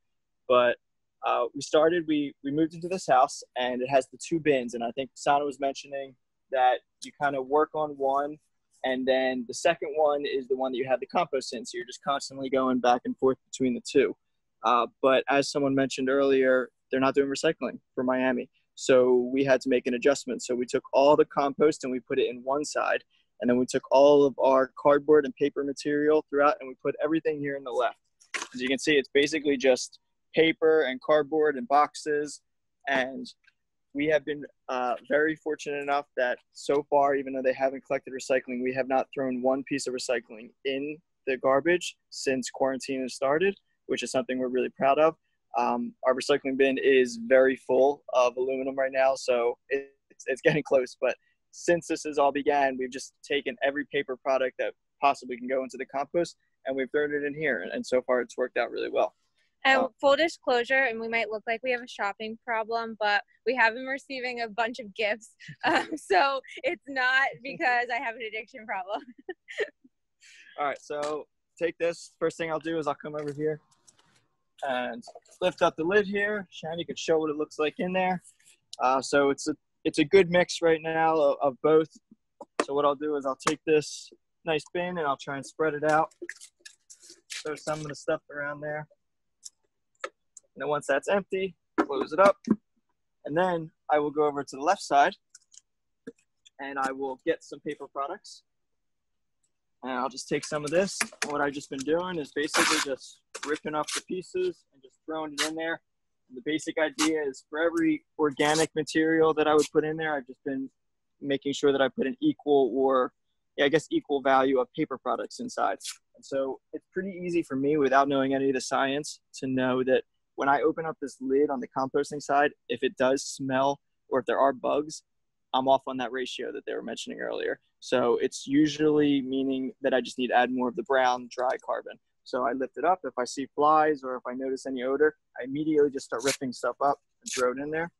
But uh, we started, we, we moved into this house and it has the two bins. And I think Sanna was mentioning that you kind of work on one and then the second one is the one that you have the compost in so you're just constantly going back and forth between the two. Uh, but as someone mentioned earlier they're not doing recycling for miami. So we had to make an adjustment. So we took all the compost and we put it in one side and then we took all of our cardboard and paper material throughout and we put everything here in the left. As you can see it's basically just paper and cardboard and boxes and we have been uh, very fortunate enough that so far, even though they haven't collected recycling, we have not thrown one piece of recycling in the garbage since quarantine has started, which is something we're really proud of. Um, our recycling bin is very full of aluminum right now, so it's, it's getting close. But since this has all began, we've just taken every paper product that possibly can go into the compost and we've thrown it in here. And so far, it's worked out really well. And Oh. full disclosure, and we might look like we have a shopping problem, but we have been receiving a bunch of gifts. Um, so it's not because I have an addiction problem. All right, so take this. First thing I'll do is I'll come over here and lift up the lid here. Shan, you can show what it looks like in there. Uh, so it's a it's a good mix right now of, of both. So what I'll do is I'll take this nice bin and I'll try and spread it out. Throw some of the stuff around there. And then once that's empty, close it up. And then I will go over to the left side and I will get some paper products. And I'll just take some of this. What I've just been doing is basically just ripping up the pieces and just throwing it in there. And the basic idea is for every organic material that I would put in there, I've just been making sure that I put an equal or, yeah, I guess, equal value of paper products inside. And so it's pretty easy for me without knowing any of the science to know that when I open up this lid on the composting side, if it does smell or if there are bugs, I'm off on that ratio that they were mentioning earlier. So it's usually meaning that I just need to add more of the brown dry carbon. So I lift it up. If I see flies or if I notice any odor, I immediately just start ripping stuff up and throw it in there.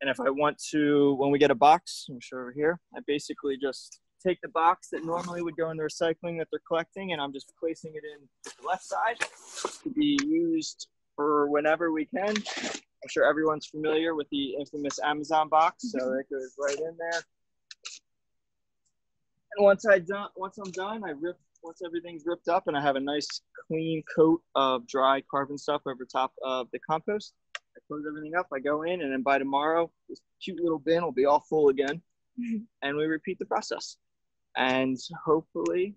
And if I want to, when we get a box, I'm sure over here, I basically just take the box that normally would go in the recycling that they're collecting and I'm just placing it in the left side to be used for whenever we can. I'm sure everyone's familiar with the infamous Amazon box, so it goes right in there. And once I done, once I'm done, I rip. Once everything's ripped up and I have a nice clean coat of dry carbon stuff over top of the compost, I close everything up. I go in, and then by tomorrow, this cute little bin will be all full again, and we repeat the process. And hopefully,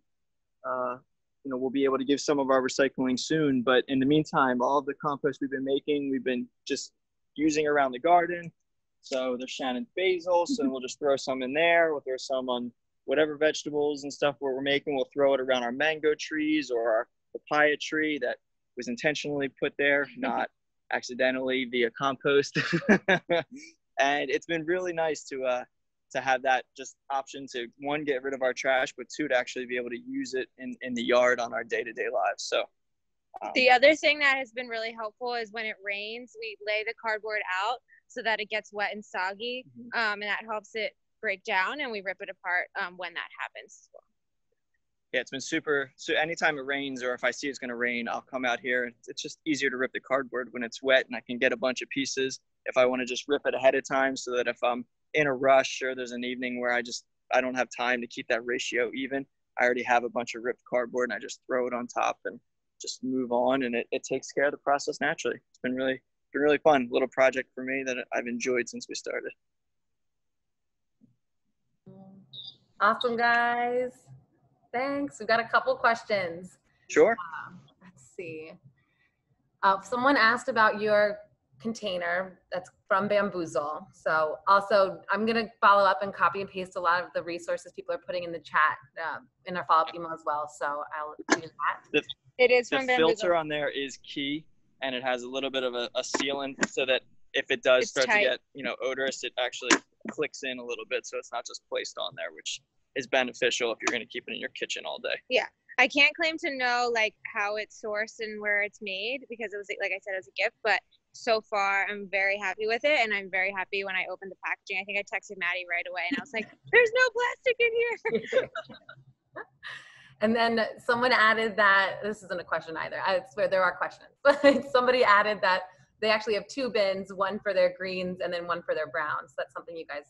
uh, you know, we'll be able to give some of our recycling soon. But in the meantime, all the compost we've been making, we've been just using around the garden. So there's Shannon's basil, so we'll just throw some in there. We'll throw some on whatever vegetables and stuff we're making. We'll throw it around our mango trees or our papaya tree that was intentionally put there, not accidentally via compost. and it's been really nice to uh, to have that just option to one get rid of our trash, but two to actually be able to use it in in the yard on our day to day lives. So. Um, The other thing that has been really helpful is when it rains, we lay the cardboard out so that it gets wet and soggy, Mhm. um, and that helps it break down, and we rip it apart um, when that happens as well. yeah, it's been super. So anytime it rains or if I see it's going to rain, I'll come out here. It's just easier to rip the cardboard when it's wet and I can get a bunch of pieces. If I want to just rip it ahead of time so that if I'm in a rush or there's an evening where I just, I don't have time to keep that ratio even, I already have a bunch of ripped cardboard and I just throw it on top and just move on. And it, it takes care of the process naturally. It's been really, been really fun little project for me that I've enjoyed since we started. Awesome, guys. Thanks. We've got a couple questions. Sure. Let's see. Uh, someone asked about your container that's from Bamboozle. So also, I'm going to follow up and copy and paste a lot of the resources people are putting in the chat uh, in our follow-up email as well. So I'll do that. It is the from Bamboozle. filter on there is key and it has a little bit of a, a sealant so that if it does It's start tight. to get you know odorous it actually clicks in a little bit so it's not just placed on there which is beneficial if you're going to keep it in your kitchen all day Yeah. I can't claim to know like how it's sourced and where it's made because it was like I said, it was a gift. But so far, I'm very happy with it, and I'm very happy when I opened the packaging. I think I texted Maddie right away, and I was like, "There's no plastic in here." And then someone added that this isn't a question either. I swear there are questions, but somebody added that they actually have two bins, one for their greens and then one for their browns. That's something you guys,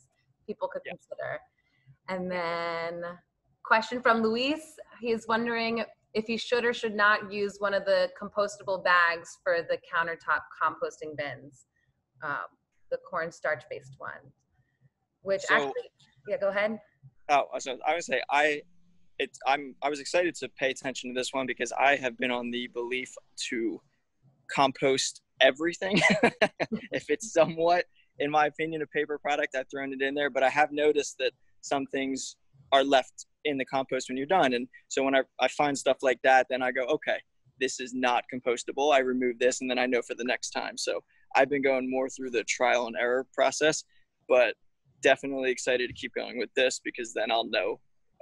people could consider. And then question from Luis. He is wondering if he should or should not use one of the compostable bags for the countertop composting bins, um, the cornstarch based one. Which So- actually, yeah, go ahead. oh so i would say i it's i'm i was excited to pay attention to this one because i have been on the belief to compost everything if it's somewhat in my opinion a paper product i've thrown it in there but i have noticed that some things are left in the compost when you're done and so when i, I find stuff like that then i go okay this is not compostable. I remove this and then I know for the next time. So I've been going more through the trial and error process, but definitely excited to keep going with this because then I'll know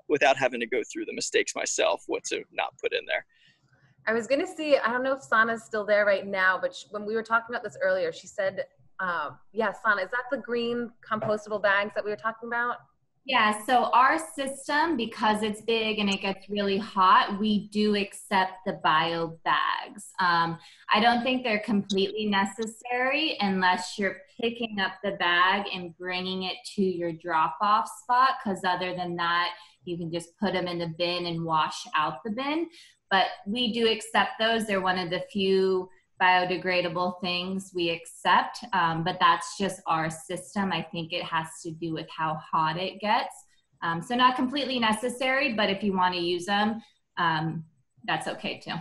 without having to go through the mistakes myself what to not put in there. I was gonna see. I don't know if Sanna's still there right now, but she, when we were talking about this earlier, she said, uh, "Yeah, Sanna, is that the green compostable bags that we were talking about?" Yeah, so our system, because it's big and it gets really hot, we do accept the bio bags. Um, I don't think they're completely necessary unless you're picking up the bag and bringing it to your drop off spot, because other than that, you can just put them in the bin and wash out the bin. But we do accept those. They're one of the few biodegradable things we accept, um, but that's just our system. I think it has to do with how hot it gets. Um, so not completely necessary, but if you want to use them, um, that's okay too.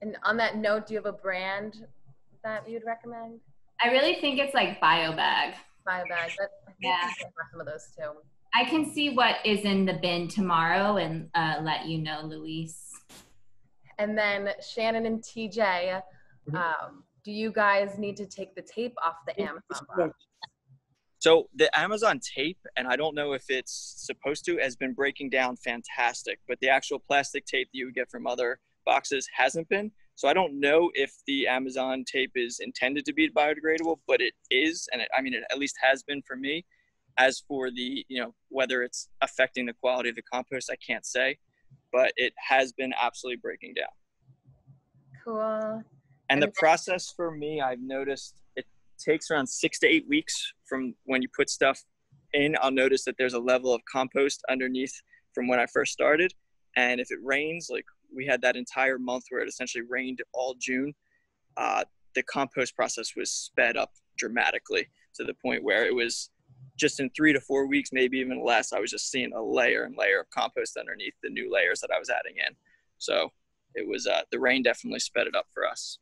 And on that note, do you have a brand that you'd recommend? I really think it's like BioBag. BioBag. That, Yeah. we can have some of those too. I can see what is in the bin tomorrow and uh, let you know, Luis. And then Shannon and TJ. Um, do you guys need to take the tape off the Amazon box? So the Amazon tape, and I don't know if it's supposed to, has been breaking down fantastic, but the actual plastic tape that you would get from other boxes hasn't been. So I don't know if the Amazon tape is intended to be biodegradable, but it is, and it, I mean it at least has been for me. As for the, you know, whether it's affecting the quality of the compost, I can't say, but it has been absolutely breaking down. Cool. And the process for me, I've noticed it takes around six to eight weeks from when you put stuff in. I'll notice that there's a level of compost underneath from when I first started. And if it rains, like we had that entire month where it essentially rained all June, uh, the compost process was sped up dramatically to the point where it was just in three to four weeks, maybe even less, I was just seeing a layer and layer of compost underneath the new layers that I was adding in. So it was uh, the rain definitely sped it up for us.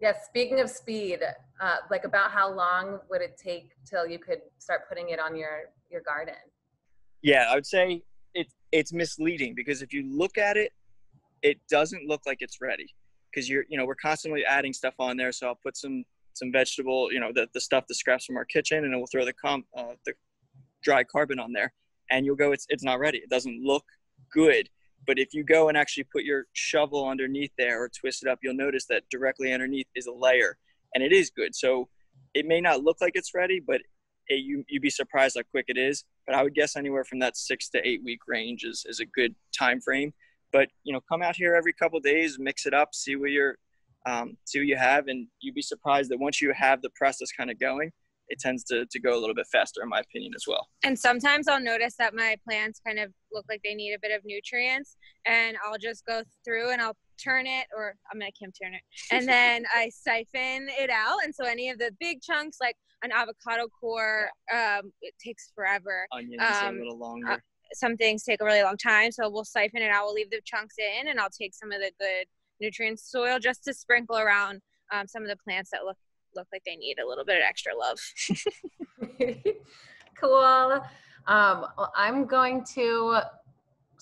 Yes, speaking of speed, uh, like about how long would it take till you could start putting it on your, your garden? Yeah, I would say it, it's misleading because if you look at it, it doesn't look like it's ready because you're, you know, we're constantly adding stuff on there. So I'll put some, some vegetable, you know, the, the stuff, the scraps from our kitchen and we'll throw the comp, uh, the dry carbon on there and you'll go, it's, it's not ready. It doesn't look good. But if you go and actually put your shovel underneath there or twist it up, you'll notice that directly underneath is a layer and it is good. So it may not look like it's ready, but it, you, you'd be surprised how quick it is. But I would guess anywhere from that six to eight week range is, is a good time frame. But you know, come out here every couple days, mix it up, see what you're, um, see what you have, and you'd be surprised that once you have the process kind of going, it tends to, to go a little bit faster, in my opinion, as well. And sometimes I'll notice that my plants kind of look like they need a bit of nutrients, and I'll just go through and I'll turn it, or I'm gonna Kim turn it, and then I siphon it out. And so any of the big chunks, like an avocado core, um, it takes forever. Onions Um, a little longer. Some things take a really long time, so we'll siphon it out. We'll leave the chunks in, and I'll take some of the good nutrient soil just to sprinkle around um, some of the plants that look look like they need a little bit of extra love. cool. Um, well, I'm going to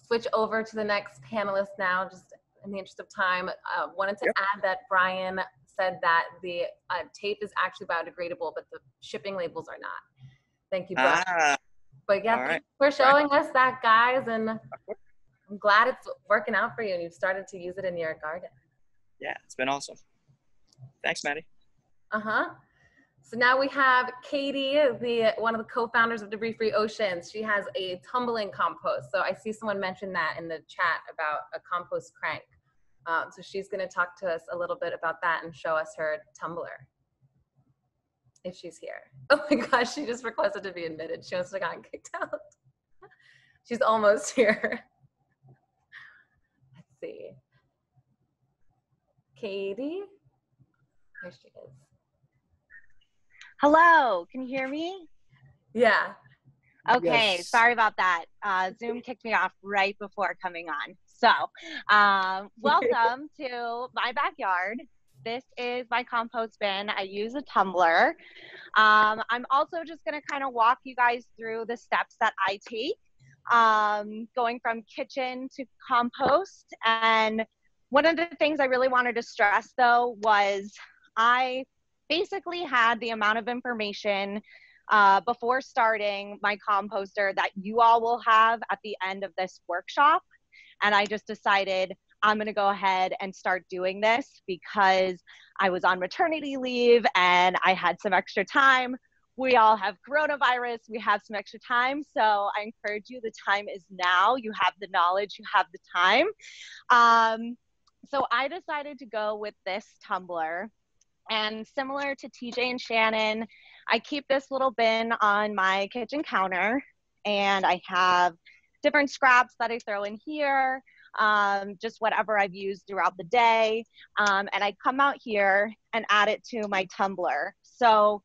switch over to the next panelist now, just in the interest of time. Uh, wanted to Yep. add that Brian said that the uh, tape is actually biodegradable, but the shipping labels are not. Thank you, Brian. ah, but yeah, right. for showing us that, guys, and I'm glad it's working out for you and you've started to use it in your garden. yeah, it's been awesome. Thanks, Maddie. Uh huh. So now we have Caiti, the one of the co-founders of Debris Free Oceans. She has a tumbling compost. So I see someone mention that in the chat about a compost crank. Um, so she's going to talk to us a little bit about that and show us her tumbler. If she's here. Oh my gosh, she just requested to be admitted. She must have gotten kicked out. She's almost here. Let's see. Caiti? There she is. Hello, can you hear me? Yeah. Okay, Yes. sorry about that. Uh, Zoom kicked me off right before coming on. So, um, welcome to my backyard. This is my compost bin. I use a tumbler. Um, I'm also just going to kind of walk you guys through the steps that I take, um, going from kitchen to compost. And one of the things I really wanted to stress though was I basically had the amount of information uh, before starting my composter that you all will have at the end of this workshop. And I just decided I'm going to go ahead and start doing this because I was on maternity leave and I had some extra time. We all have coronavirus, we have some extra time. So I encourage you, the time is now. You have the knowledge, you have the time. Um, so I decided to go with this tumbler. And similar to TJ and Shannon, I keep this little bin on my kitchen counter and I have different scraps that I throw in here, um, just whatever I've used throughout the day. Um, and I come out here and add it to my tumbler. So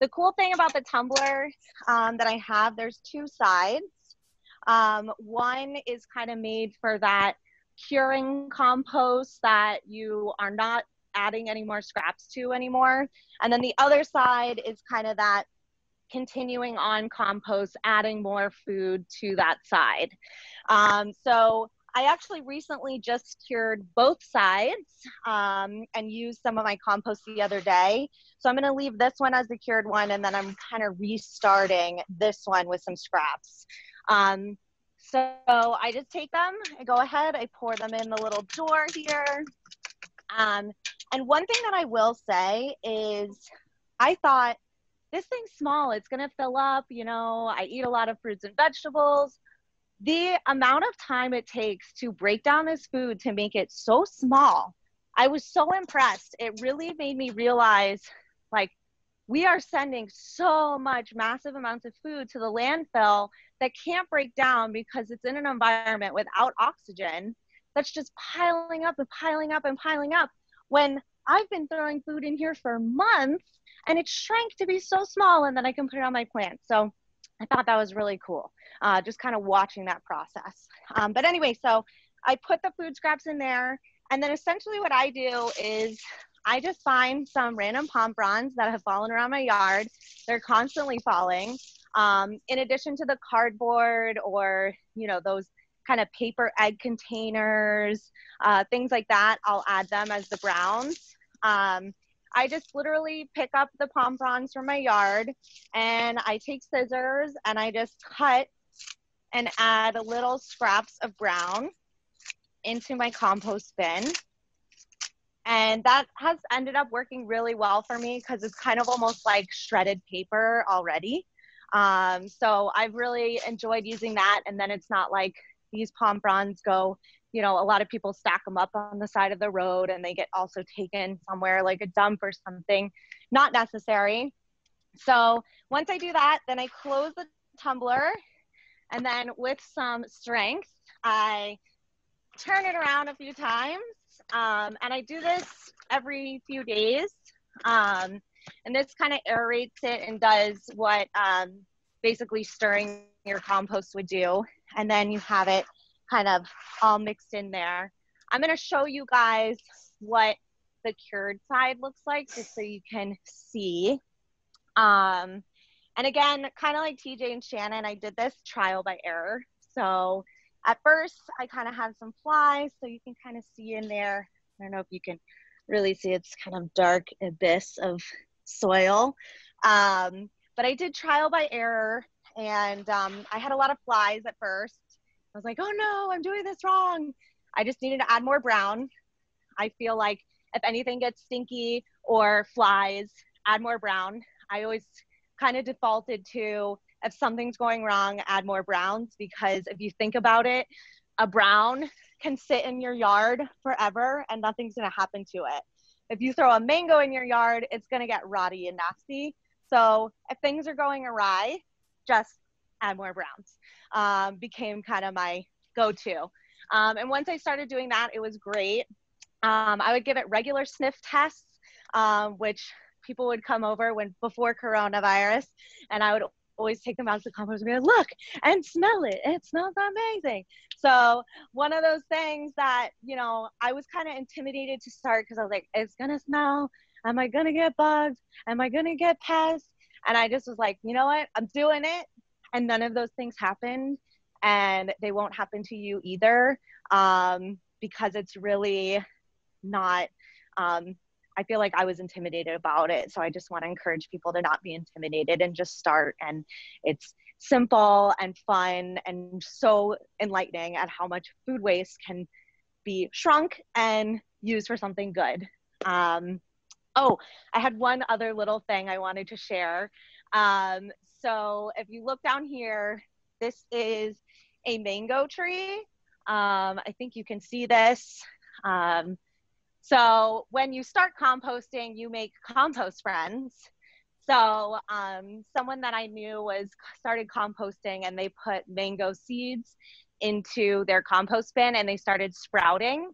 the cool thing about the tumbler um, that I have, there's two sides. Um, one is kind of made for that curing compost that you are not adding any more scraps to anymore. And then the other side is kind of that continuing on compost, adding more food to that side. Um, so I actually recently just cured both sides um, and used some of my compost the other day. So I'm going to leave this one as the cured one, and then I'm kind of restarting this one with some scraps. Um, so I just take them, I go ahead, I pour them in the little jar here. Um, and one thing that I will say is I thought this thing's small, it's gonna fill up, you know, I eat a lot of fruits and vegetables. The amount of time it takes to break down this food to make it so small, I was so impressed. It really made me realize like we are sending so much massive amounts of food to the landfill that can't break down because it's in an environment without oxygen that's just piling up and piling up and piling up when I've been throwing food in here for months and it shrank to be so small and then I can put it on my plants. So I thought that was really cool, uh, just kind of watching that process. Um, but anyway, so I put the food scraps in there and then essentially what I do is I just find some random palm fronds that have fallen around my yard. They're constantly falling. Um, in addition to the cardboard or, you know, those kind of paper egg containers, uh, things like that, I'll add them as the browns. Um, I just literally pick up the palm fronds from my yard and I take scissors and I just cut and add little scraps of brown into my compost bin. And that has ended up working really well for me because it's kind of almost like shredded paper already. Um, so I've really enjoyed using that. And then it's not like these palm fronds go, you know, a lot of people stack them up on the side of the road and they get also taken somewhere like a dump or something. Not necessary. So once I do that, then I close the tumbler and then with some strength, I turn it around a few times um, and I do this every few days. Um, and this kind of aerates it and does what um, basically stirring your compost would do. And then you have it kind of all mixed in there. I'm going to show you guys what the cured side looks like just so you can see. Um, and again, kind of like TJ and Shannon, I did this trial by error. So at first I kind of had some flies, so you can kind of see in there. I don't know if you can really see, it's kind of dark abyss of soil. Um, but I did trial by error and um, I had a lot of flies at first. I was like, oh no, I'm doing this wrong. I just needed to add more brown. I feel like if anything gets stinky or flies, add more brown. I always kind of defaulted to if something's going wrong, add more browns because if you think about it, a brown can sit in your yard forever and nothing's going to happen to it. If you throw a mango in your yard, it's going to get rotty and nasty. So if things are going awry, just add more browns. Um, became kind of my go-to. Um, and once I started doing that, it was great. Um, I would give it regular sniff tests, um, which people would come over when before coronavirus, and I would always take them out to the compost and be like, look and smell it. It smells amazing. So one of those things that, you know, I was kind of intimidated to start because I was like, it's gonna smell. Am I gonna get bugs? Am I gonna get pests? And I just was like, you know what? I'm doing it. And none of those things happened. And they won't happen to you either. Um, because it's really not. Um, I feel like I was intimidated about it, so I just want to encourage people to not be intimidated and just start. And it's simple and fun and so enlightening at how much food waste can be shrunk and used for something good. Um, oh, I had one other little thing I wanted to share. Um, so if you look down here, this is a mango tree. Um, I think you can see this. Um, so when you start composting, you make compost friends. So um, someone that I knew was started composting and they put mango seeds into their compost bin and they started sprouting.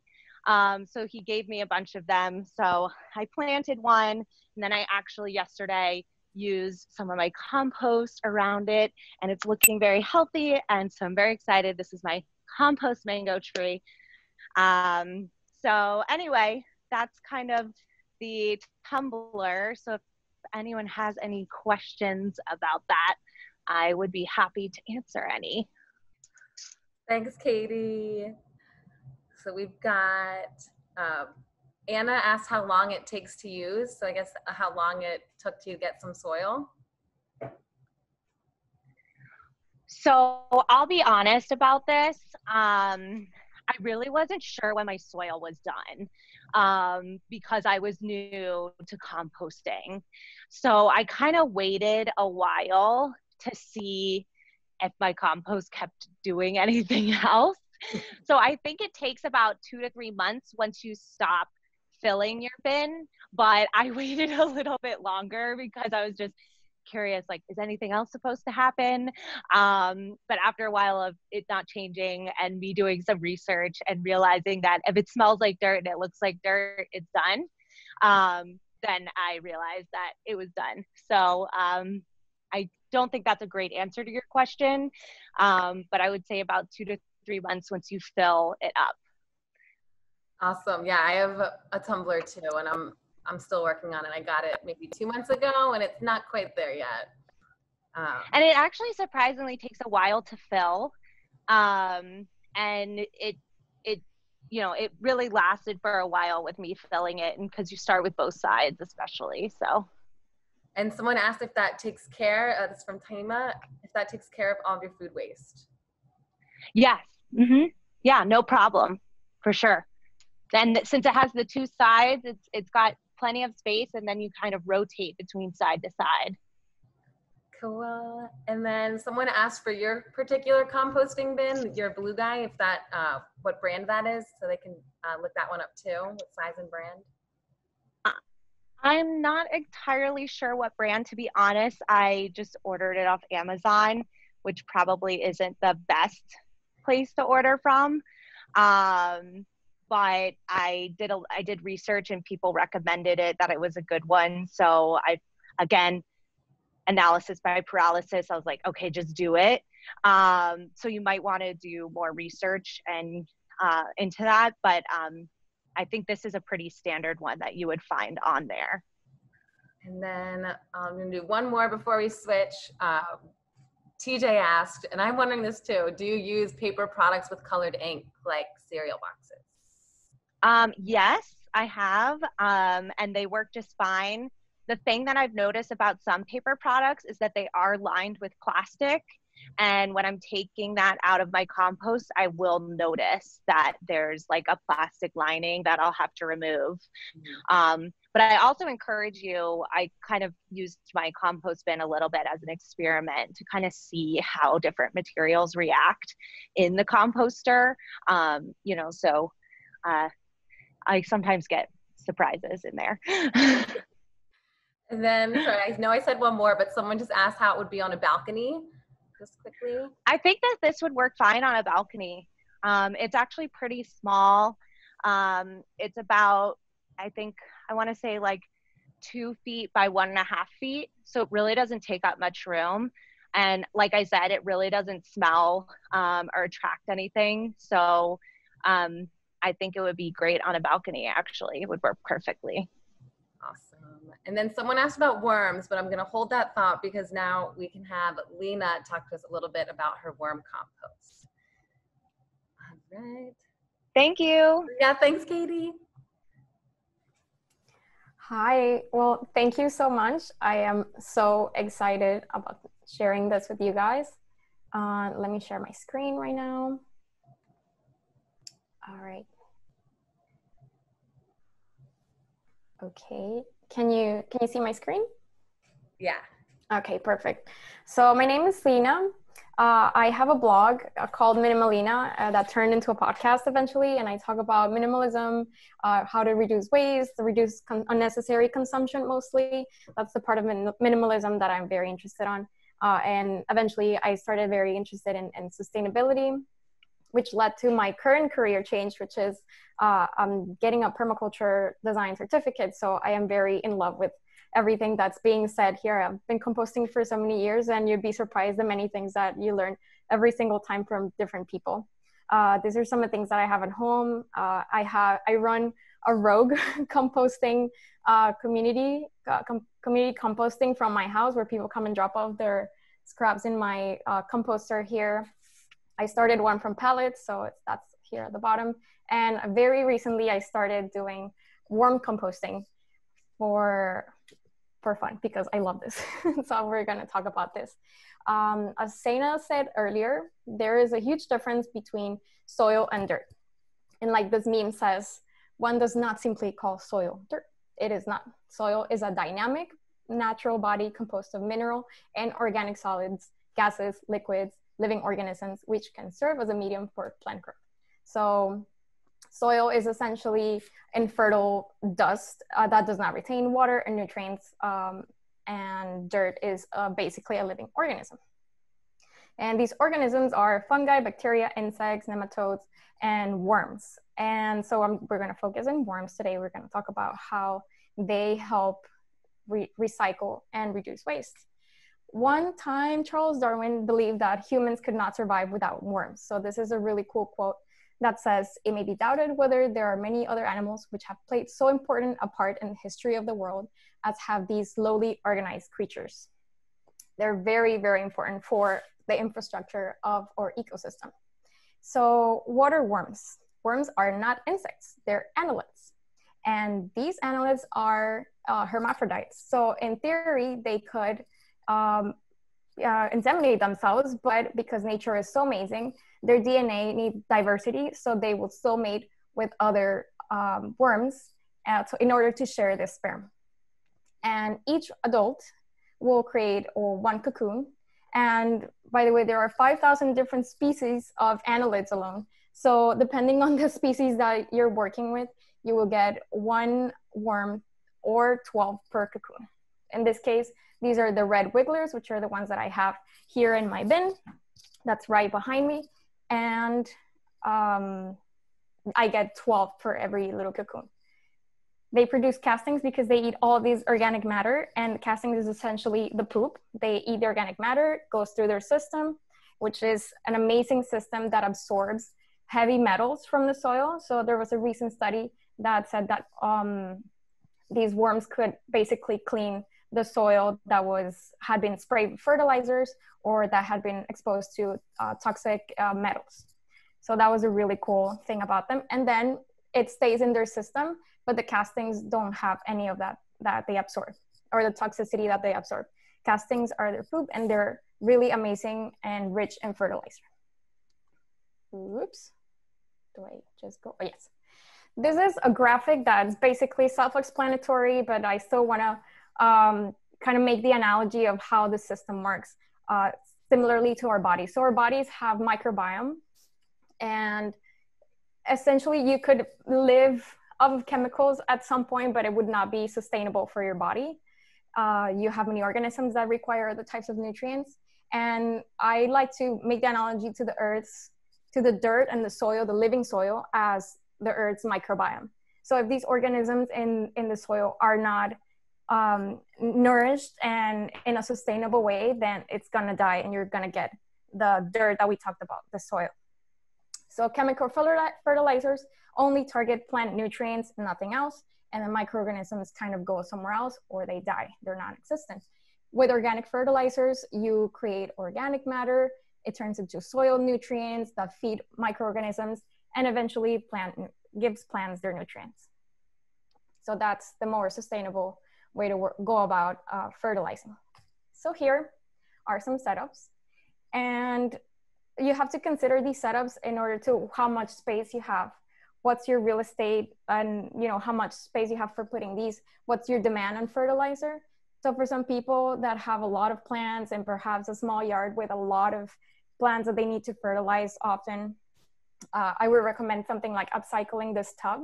Um, so he gave me a bunch of them. So I planted one and then I actually yesterday used some of my compost around it and it's looking very healthy. And so I'm very excited. This is my compost mango tree. Um, so anyway, that's kind of the tumbler. So if anyone has any questions about that, I would be happy to answer any. Thanks, Caiti. So we've got um, Anna asked how long it takes to use. So I guess how long it took to get some soil. So I'll be honest about this. Um, I really wasn't sure when my soil was done um, because I was new to composting. So I kind of waited a while to see if my compost kept doing anything else. so I think it takes about two to three months once you stop filling your bin. But I waited a little bit longer because I was just curious like is anything else supposed to happen um, but after a while of it not changing and me doing some research and realizing that if it smells like dirt and it looks like dirt it's done um, then i realized that it was done so um, i don't think that's a great answer to your question um, but i would say about two to three months once you fill it up awesome yeah i have a tumbler too and i'm I'm still working on it. I got it maybe two months ago and it's not quite there yet. Um, and it actually surprisingly takes a while to fill. Um, and it, it, you know, it really lasted for a while with me filling it and because you start with both sides, especially. So. And someone asked if that takes care, uh, this from Taima, if that takes care of all of your food waste. Yes. Mm-hmm. Yeah, no problem, for sure. And since it has the two sides, it's it's got plenty of space and then you kind of rotate between side to side. Cool. And then someone asked for your particular composting bin, your blue guy, if that, uh, what brand that is, so they can uh, look that one up too, what size and brand. I'm not entirely sure what brand, to be honest. I just ordered it off Amazon, which probably isn't the best place to order from. Um, but I did a, I did research and people recommended it that it was a good one. So I again analysis by paralysis. I was like, okay, just do it. Um, so you might want to do more research and uh, into that, but um, I think this is a pretty standard one that you would find on there. And then I'm gonna do one more before we switch. Uh, TJ asked, and I'm wondering this too, do you use paper products with colored ink like cereal boxes? Um, yes, I have, um, and they work just fine. The thing that I've noticed about some paper products is that they are lined with plastic. And when I'm taking that out of my compost, I will notice that there's like a plastic lining that I'll have to remove. Mm-hmm. Um, but I also encourage you, I kind of used my compost bin a little bit as an experiment to kind of see how different materials react in the composter. Um, you know, so uh, I sometimes get surprises in there. and then, sorry, I know I said one more, but someone just asked how it would be on a balcony. Just quickly. I think that this would work fine on a balcony. Um, it's actually pretty small. Um, it's about, I think, I want to say like two feet by one and a half feet. So it really doesn't take up much room. And like I said, it really doesn't smell um, or attract anything. So um, I think it would be great on a balcony, actually. It would work perfectly. Awesome. And then someone asked about worms, but I'm going to hold that thought because now we can have Lina talk to us a little bit about her worm compost. All right. Thank you. Yeah, thanks, Caiti. Hi, well, thank you so much. I am so excited about sharing this with you guys. Uh, let me share my screen right now. All right. Okay, can you can you see my screen? Yeah. Okay, perfect. So my name is Lina. Uh, I have a blog uh, called Minimalina uh, that turned into a podcast eventually, and I talk about minimalism, uh, how to reduce waste, reduce con- unnecessary consumption mostly. That's the part of min- minimalism that I'm very interested on. Uh, and eventually, I started very interested in, in, sustainability, which led to my current career change, which is uh, I'm getting a permaculture design certificate. So I am very in love with everything that's being said here. I've been composting for so many years, and you'd be surprised the many things that you learn every single time from different people. Uh, these are some of the things that I have at home. Uh, I have I run a rogue composting uh, community uh, com- community composting from my house where people come and drop off their scraps in my uh, composter here. I started one from pellets, so that's here at the bottom. And very recently, I started doing worm composting for for fun because I love this. so we're going to talk about this. Um, as Sanna said earlier, there is a huge difference between soil and dirt. And like this meme says, one does not simply call soil dirt. It is not. Soil is a dynamic, natural body composed of mineral and organic solids, gases, liquids, living organisms, which can serve as a medium for plant growth. So Soil is essentially infertile dust uh, that does not retain water and nutrients, um, and dirt is uh, basically a living organism. And these organisms are fungi, bacteria, insects, nematodes, and worms. And so um, we're going to focus on worms today. We're going to talk about how they help re- recycle and reduce waste. One time, Charles Darwin believed that humans could not survive without worms. So this is a really cool quote that says it may be doubted whether there are many other animals which have played so important a part in the history of the world as have these lowly organized creatures. They're very, very important for the infrastructure of our ecosystem. So water worms. Worms are not insects, they're annelids. And these annelids are uh, hermaphrodites. So in theory, they could um, uh, inseminate themselves, but because nature is so amazing, their DNA needs diversity, so they will still mate with other um, worms uh, in order to share this sperm. And each adult will create one cocoon. And by the way, there are 5,000 different species of annelids alone. So depending on the species that you're working with, you will get one worm or 12 per cocoon. In this case, these are the red wigglers, which are the ones that I have here in my bin. That's right behind me and um, I get 12 for every little cocoon. They produce castings because they eat all these organic matter, and castings is essentially the poop. They eat the organic matter, goes through their system, which is an amazing system that absorbs heavy metals from the soil. So there was a recent study that said that um, these worms could basically clean the soil that was had been sprayed with fertilizers or that had been exposed to uh, toxic uh, metals. So that was a really cool thing about them. And then it stays in their system, but the castings don't have any of that that they absorb or the toxicity that they absorb. Castings are their poop and they're really amazing and rich in fertilizer. Oops. Do I just go? Oh, yes. This is a graphic that's basically self-explanatory, but I still want to um, kind of make the analogy of how the system works uh, similarly to our bodies. So our bodies have microbiome, and essentially you could live of chemicals at some point, but it would not be sustainable for your body. Uh, you have many organisms that require the types of nutrients. And I like to make the analogy to the earth's, to the dirt and the soil, the living soil, as the earth's microbiome. So if these organisms in, in the soil are not um, nourished and in a sustainable way, then it's gonna die and you're gonna get the dirt that we talked about, the soil. So chemical fertilizers only target plant nutrients, nothing else, and the microorganisms kind of go somewhere else or they die, they're non-existent. With organic fertilizers, you create organic matter, it turns into soil nutrients that feed microorganisms, and eventually plant gives plants their nutrients. So that's the more sustainable way to work, go about uh, fertilizing. So here are some setups. And you have to consider these setups in order to how much space you have. What's your real estate and you know how much space you have for putting these? What's your demand on fertilizer? So for some people that have a lot of plants and perhaps a small yard with a lot of plants that they need to fertilize often uh, i would recommend something like upcycling this tub.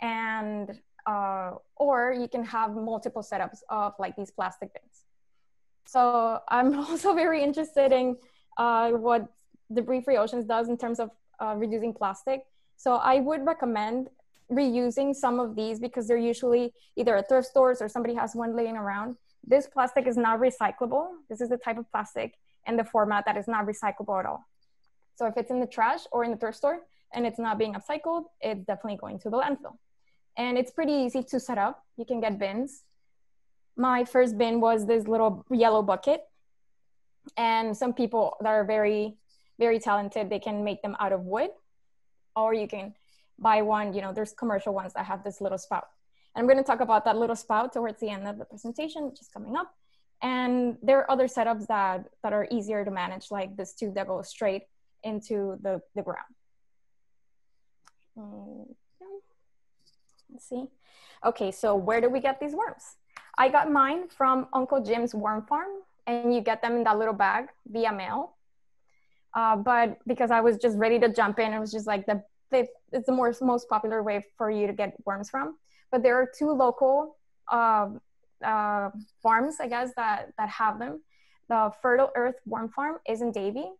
And uh, or you can have multiple setups of like these plastic bins so i'm also very interested in uh, what debris free oceans does in terms of uh, reducing plastic so I would recommend reusing some of these because they're usually either at thrift stores or somebody has one laying around. This plastic is not recyclable. This is the type of plastic and the format that is not recyclable at all. So if it's in the trash or in the thrift store and it's not being upcycled, it's definitely going to the landfill. And it's pretty easy to set up. You can get bins. My first bin was this little yellow bucket. And some people that are very, very talented, they can make them out of wood or you can buy one, you know, there's commercial ones that have this little spout. And I'm going to talk about that little spout towards the end of the presentation, which is coming up. And there are other setups that, that are easier to manage, like this tube that goes straight into the, the ground. Um, let's see. Okay, so where do we get these worms? I got mine from Uncle Jim's Worm Farm, and you get them in that little bag via mail. Uh, but because I was just ready to jump in, it was just like the, the it's the most most popular way for you to get worms from. But there are two local uh, uh, farms, I guess, that that have them. The Fertile Earth Worm Farm is in Davie,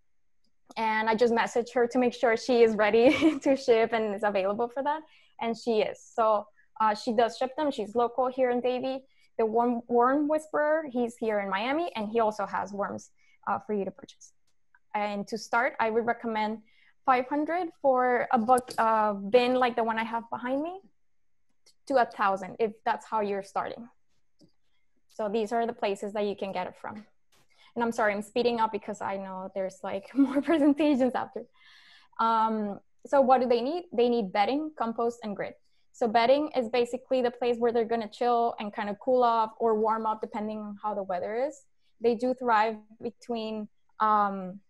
and I just messaged her to make sure she is ready to ship and is available for that, and she is. So uh, she does ship them. She's local here in Davie. The worm, worm Whisperer, he's here in Miami, and he also has worms uh, for you to purchase. And to start, I would recommend 500 for a book uh, bin like the one I have behind me to a thousand if that's how you're starting. So these are the places that you can get it from. And I'm sorry, I'm speeding up because I know there's like more presentations after. Um, so what do they need? They need bedding, compost, and grit. So bedding is basically the place where they're gonna chill and kind of cool off or warm up depending on how the weather is. They do thrive between um,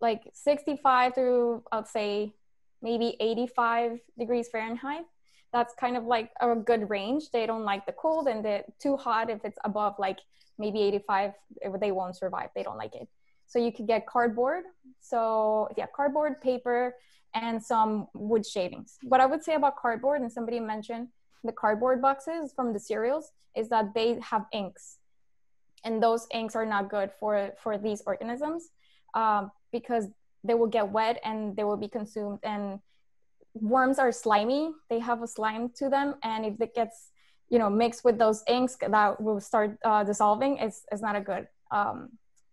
like 65 to I'd say maybe 85 degrees Fahrenheit. That's kind of like a good range. They don't like the cold and the too hot. If it's above like maybe 85, they won't survive. They don't like it. So you could get cardboard. So yeah, cardboard, paper, and some wood shavings. What I would say about cardboard, and somebody mentioned the cardboard boxes from the cereals, is that they have inks, and those inks are not good for for these organisms. Um, because they will get wet and they will be consumed. And worms are slimy. They have a slime to them. And if it gets you know mixed with those inks that will start uh, dissolving. It's, it's not a good um,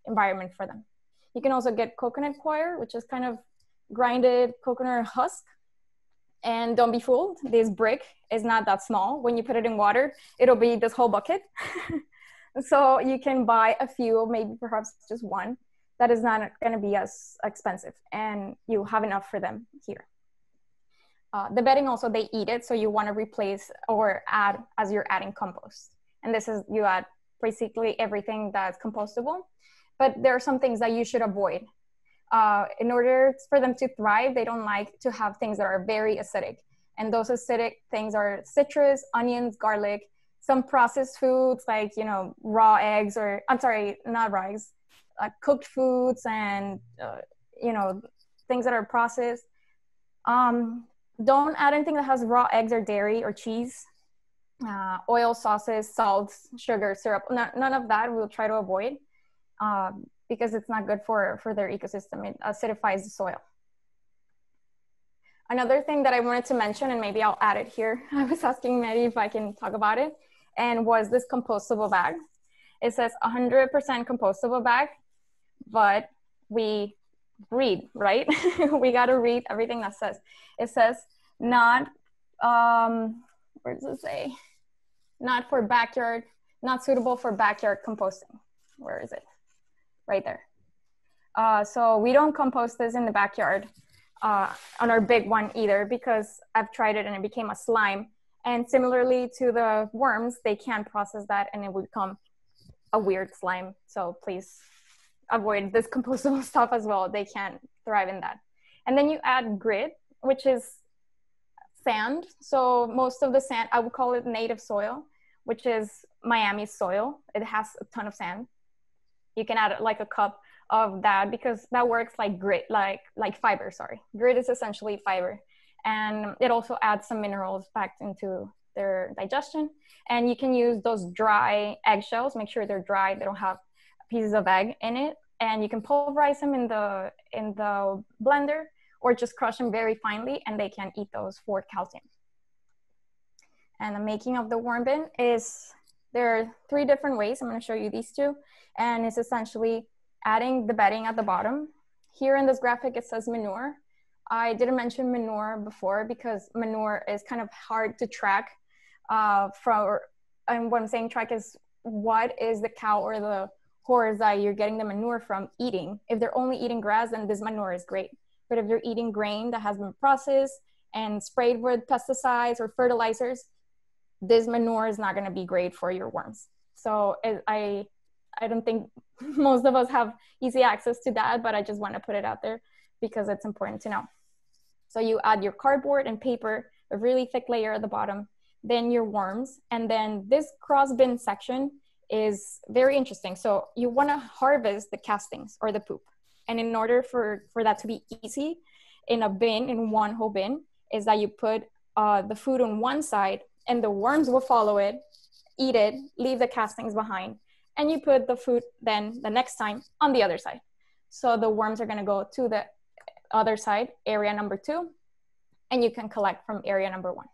environment for them. You can also get coconut coir which is kind of grinded coconut husk and don't be fooled this brick is not that small when you put it in water it'll be this whole bucket so you can buy a few maybe perhaps just one that is not going to be as expensive and you have enough for them here. Uh, the bedding also they eat it, so you want to replace or add as you're adding compost. And this is you add basically everything that's compostable, but there are some things that you should avoid. Uh, in order for them to thrive, they don't like to have things that are very acidic, and those acidic things are citrus, onions, garlic, some processed foods like you know raw eggs or I'm sorry, not raw eggs, cooked foods and uh, you know things that are processed. Um, don't add anything that has raw eggs or dairy or cheese, uh, oil, sauces, salts, sugar, syrup. None, none of that we'll try to avoid um, because it's not good for, for their ecosystem. It acidifies the soil. Another thing that I wanted to mention, and maybe I'll add it here. I was asking Mary if I can talk about it, and was this compostable bag. It says 100% compostable bag but we read, right? we got to read everything that says. It says not, um, where does it say? Not for backyard, not suitable for backyard composting. Where is it? Right there. Uh, so we don't compost this in the backyard. uh, on our big one either because I've tried it and it became a slime. And similarly to the worms, they can process that and it would become a weird slime. So please avoid this compostable stuff as well. They can't thrive in that. And then you add grit, which is sand. So most of the sand, I would call it native soil, which is Miami soil. It has a ton of sand. You can add like a cup of that because that works like grit, like like fiber. Sorry, grit is essentially fiber, and it also adds some minerals back into their digestion. And you can use those dry eggshells. Make sure they're dry. They don't have pieces of egg in it. And you can pulverize them in the in the blender or just crush them very finely, and they can eat those for calcium. And the making of the worm bin is there are three different ways. I'm going to show you these two, and it's essentially adding the bedding at the bottom. Here in this graphic, it says manure. I didn't mention manure before because manure is kind of hard to track uh, from, and what I'm saying track is what is the cow or the horse that you're getting the manure from eating. If they're only eating grass, then this manure is great. But if they're eating grain that has been processed and sprayed with pesticides or fertilizers, this manure is not going to be great for your worms. So I, I don't think most of us have easy access to that, but I just want to put it out there because it's important to know. So you add your cardboard and paper, a really thick layer at the bottom, then your worms, and then this cross bin section is very interesting. So you want to harvest the castings or the poop. And in order for, for that to be easy in a bin, in one whole bin, is that you put uh, the food on one side and the worms will follow it, eat it, leave the castings behind. And you put the food then the next time on the other side. So the worms are going to go to the other side, area number two, and you can collect from area number one.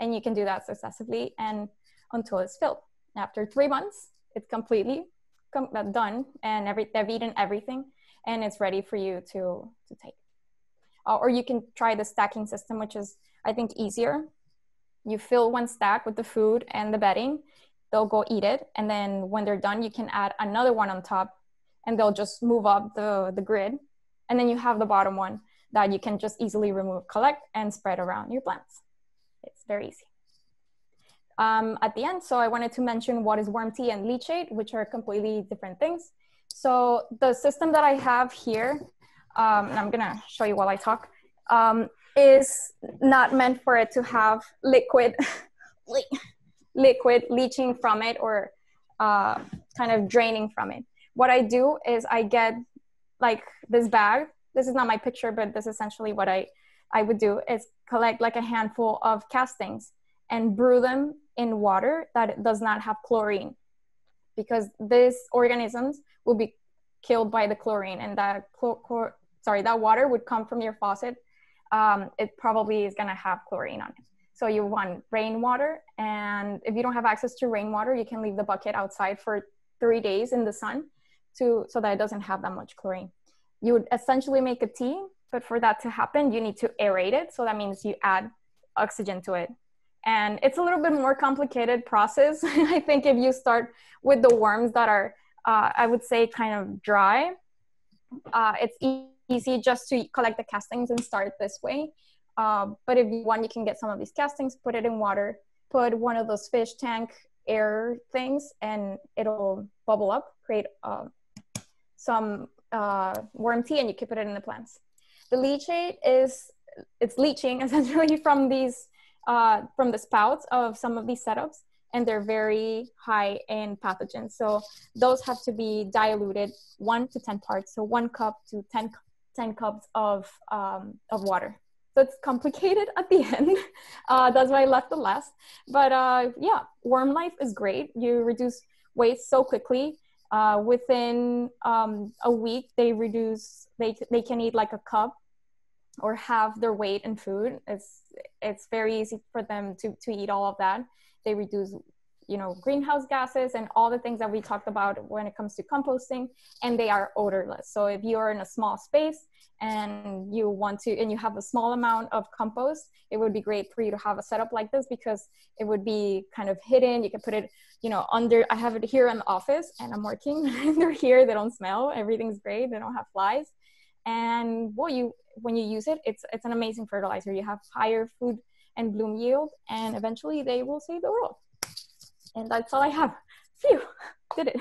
And you can do that successively and until it's filled. After three months, it's completely com- uh, done and every, they've eaten everything and it's ready for you to, to take. Uh, or you can try the stacking system, which is, I think, easier. You fill one stack with the food and the bedding, they'll go eat it. And then when they're done, you can add another one on top and they'll just move up the, the grid. And then you have the bottom one that you can just easily remove, collect, and spread around your plants. It's very easy. Um, at the end, so I wanted to mention what is worm tea and leachate, which are completely different things. So the system that I have here, um, and I'm gonna show you while I talk, um, is not meant for it to have liquid, liquid leaching from it or uh, kind of draining from it. What I do is I get like this bag. This is not my picture, but this is essentially what I, I would do is collect like a handful of castings and brew them in water that does not have chlorine because these organisms will be killed by the chlorine and that chlor- sorry that water would come from your faucet um, it probably is going to have chlorine on it. So you want rainwater and if you don't have access to rainwater you can leave the bucket outside for three days in the sun to so that it doesn't have that much chlorine. You would essentially make a tea but for that to happen you need to aerate it. So that means you add oxygen to it. And it's a little bit more complicated process i think if you start with the worms that are uh, i would say kind of dry. Uh, it's easy just to collect the castings and start this way uh, but if you want you can get some of these castings put it in water put one of those fish tank air things and it'll bubble up create uh, some uh, worm tea and you can put it in the plants the leachate is it's leaching essentially from these uh, from the spouts of some of these setups and they're very high in pathogens. So those have to be diluted one to 10 parts. So one cup to 10, 10 cups of, um, of water. So it's complicated at the end. Uh, that's why I left the last. But uh, yeah, worm life is great. You reduce weight so quickly. Uh, within um, a week, they reduce, they, they can eat like a cup or have their weight in food. It's it's very easy for them to to eat all of that. They reduce you know greenhouse gases and all the things that we talked about when it comes to composting and they are odorless. So if you're in a small space and you want to and you have a small amount of compost it would be great for you to have a setup like this because it would be kind of hidden. You can put it you know under i have it here in the office and i'm working. They're here. They don't smell. Everything's great. They don't have flies. And well, you when you use it, it's it's an amazing fertilizer. You have higher food and bloom yield, and eventually they will save the world. And that's all I have. Phew, did it.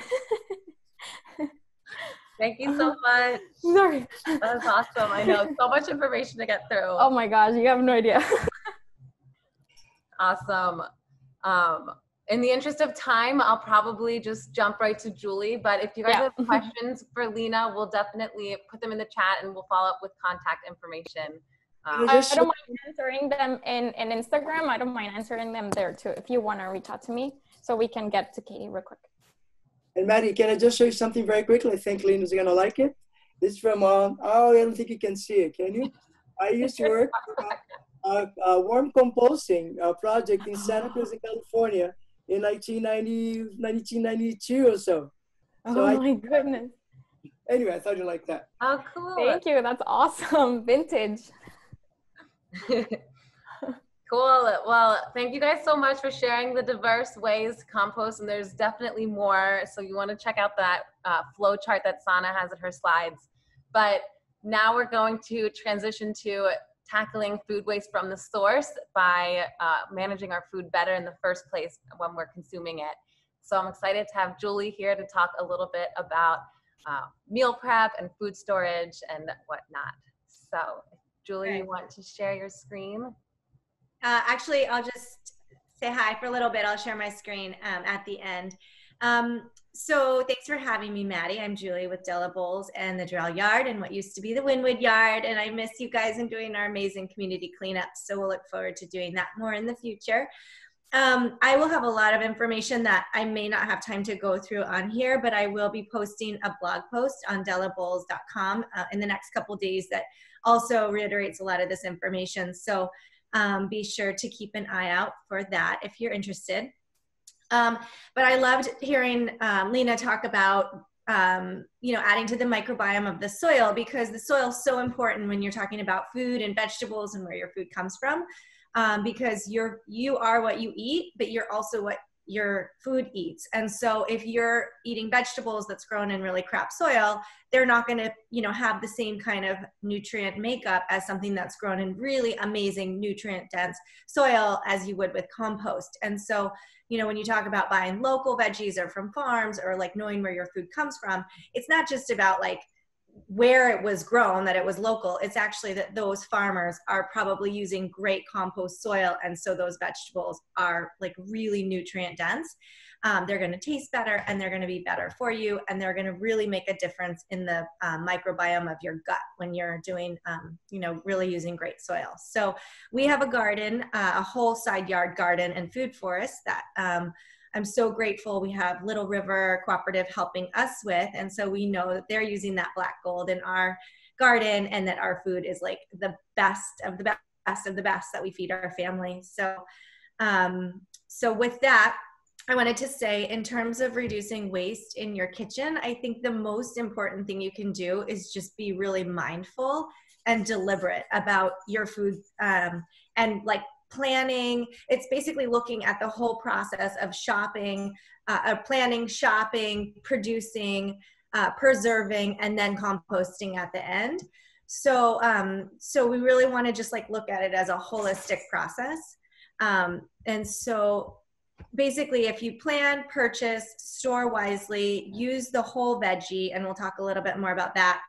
Thank you so much. Sorry. That's awesome. I know so much information to get through. Oh my gosh, you have no idea. awesome. Um, in the interest of time, I'll probably just jump right to Julie. But if you guys Yeah. have questions for Lina, we'll definitely put them in the chat and we'll follow up with contact information. Um, I, I don't mind answering them in, in Instagram. I don't mind answering them there too. If you want to reach out to me, so we can get to Caiti real quick. And Maddie, can I just show you something very quickly? I think Lina's gonna like it. This is from um, oh, I don't think you can see it. Can you? I used to work uh, a worm composting uh, project in Santa Cruz, in California, in 1990, 1992 or so. So oh I- my goodness. Anyway, I thought you liked that. oh, cool. Thank you. That's awesome. Vintage. cool. Well, thank you guys so much for sharing the diverse ways to compost. And there's definitely more. So you want to check out that uh, flow chart that Sanna has in her slides. But now we're going to transition to tackling food waste from the source by uh, managing our food better in the first place when we're consuming it. So I'm excited to have Julie here to talk a little bit about uh, meal prep and food storage and whatnot. So, Julie, you want to share your screen? Uh, actually, I'll just say hi for a little bit. I'll share my screen um, at the end. Um, so thanks for having me, Maddie. I'm Julie with Della Bowls and the Drill Yard and what used to be the Wynwood Yard. And I miss you guys and doing our amazing community cleanups. So we'll look forward to doing that more in the future. Um, I will have a lot of information that I may not have time to go through on here, but I will be posting a blog post on dellabowls.com uh, in the next couple days that also reiterates a lot of this information. So um, be sure to keep an eye out for that if you're interested. Um, but I loved hearing um, Lina talk about, um, you know, adding to the microbiome of the soil because the soil is so important when you're talking about food and vegetables and where your food comes from. Um, because you're you are what you eat, but you're also what your food eats. And so if you're eating vegetables that's grown in really crap soil, they're not going to, you know, have the same kind of nutrient makeup as something that's grown in really amazing nutrient dense soil as you would with compost. And so, you know, when you talk about buying local veggies or from farms or like knowing where your food comes from, it's not just about like where it was grown that it was local it's actually that those farmers are probably using great compost soil and so those vegetables are like really nutrient dense. Um, they're going to taste better and they're going to be better for you and they're going to really make a difference in the um, microbiome of your gut when you're doing um, you know really using great soil. So we have a garden uh, a whole side yard garden and food forest that um, I'm so grateful we have Little River Cooperative helping us with. And so we know that they're using that black gold in our garden and that our food is like the best of the best of the best that we feed our family. So, um, so with that, I wanted to say, in terms of reducing waste in your kitchen, I think the most important thing you can do is just be really mindful and deliberate about your food um, and like planning. It's basically looking at the whole process of shopping, uh, of planning, shopping, producing, uh, preserving, and then composting at the end. So, um, so we really want to just like look at it as a holistic process. Um, and so basically if you plan purchase store wisely use the whole veggie and we'll talk a little bit more about that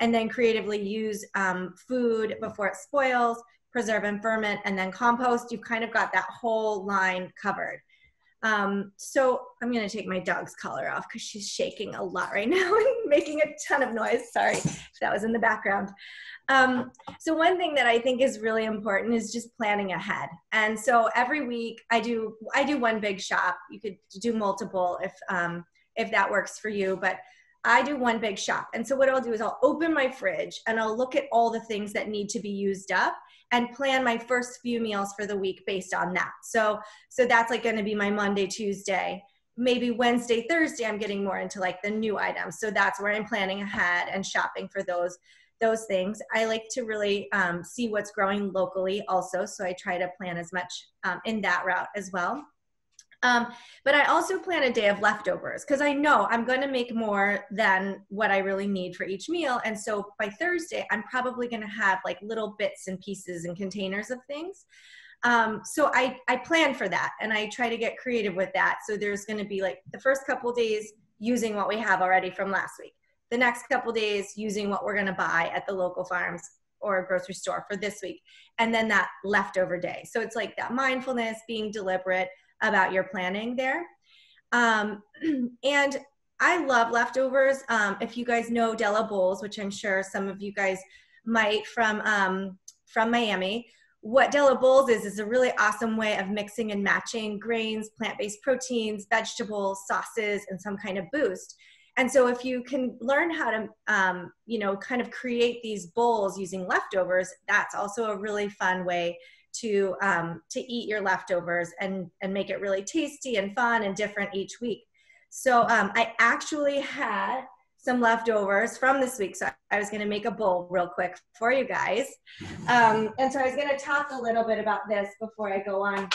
and then creatively use um, food before it spoils preserve and ferment and then compost you've kind of got that whole line covered um, so i'm going to take my dog's collar off because she's shaking a lot right now and making a ton of noise sorry that was in the background um, so one thing that I think is really important is just planning ahead. And so every week I do I do one big shop. You could do multiple if um, if that works for you, but I do one big shop. And so what I'll do is I'll open my fridge and I'll look at all the things that need to be used up and plan my first few meals for the week based on that. So so that's like going to be my Monday, Tuesday. Maybe Wednesday, Thursday I'm getting more into like the new items. So that's where I'm planning ahead and shopping for those those things. I like to really um, see what's growing locally also, so I try to plan as much um, in that route as well. Um, but I also plan a day of leftovers because I know I'm going to make more than what I really need for each meal. And so by Thursday, I'm probably going to have like little bits and pieces and containers of things. Um, so I, I plan for that and I try to get creative with that. So there's going to be like the first couple days using what we have already from last week. The next couple days using what we're going to buy at the local farms or grocery store for this week. And then that leftover day. So it's like that mindfulness, being deliberate, about your planning there. Um, and I love leftovers. Um, if you guys know Della Bowls, which I'm sure some of you guys might from um, from Miami, what Della Bowls is is a really awesome way of mixing and matching grains, plant-based proteins, vegetables, sauces, and some kind of boost. And so, if you can learn how to, um, you know, kind of create these bowls using leftovers, that's also a really fun way to um, to eat your leftovers and and make it really tasty and fun and different each week. So um, I actually had some leftovers from this week, so I was going to make a bowl real quick for you guys. Um, and so I was going to talk a little bit about this before I go on.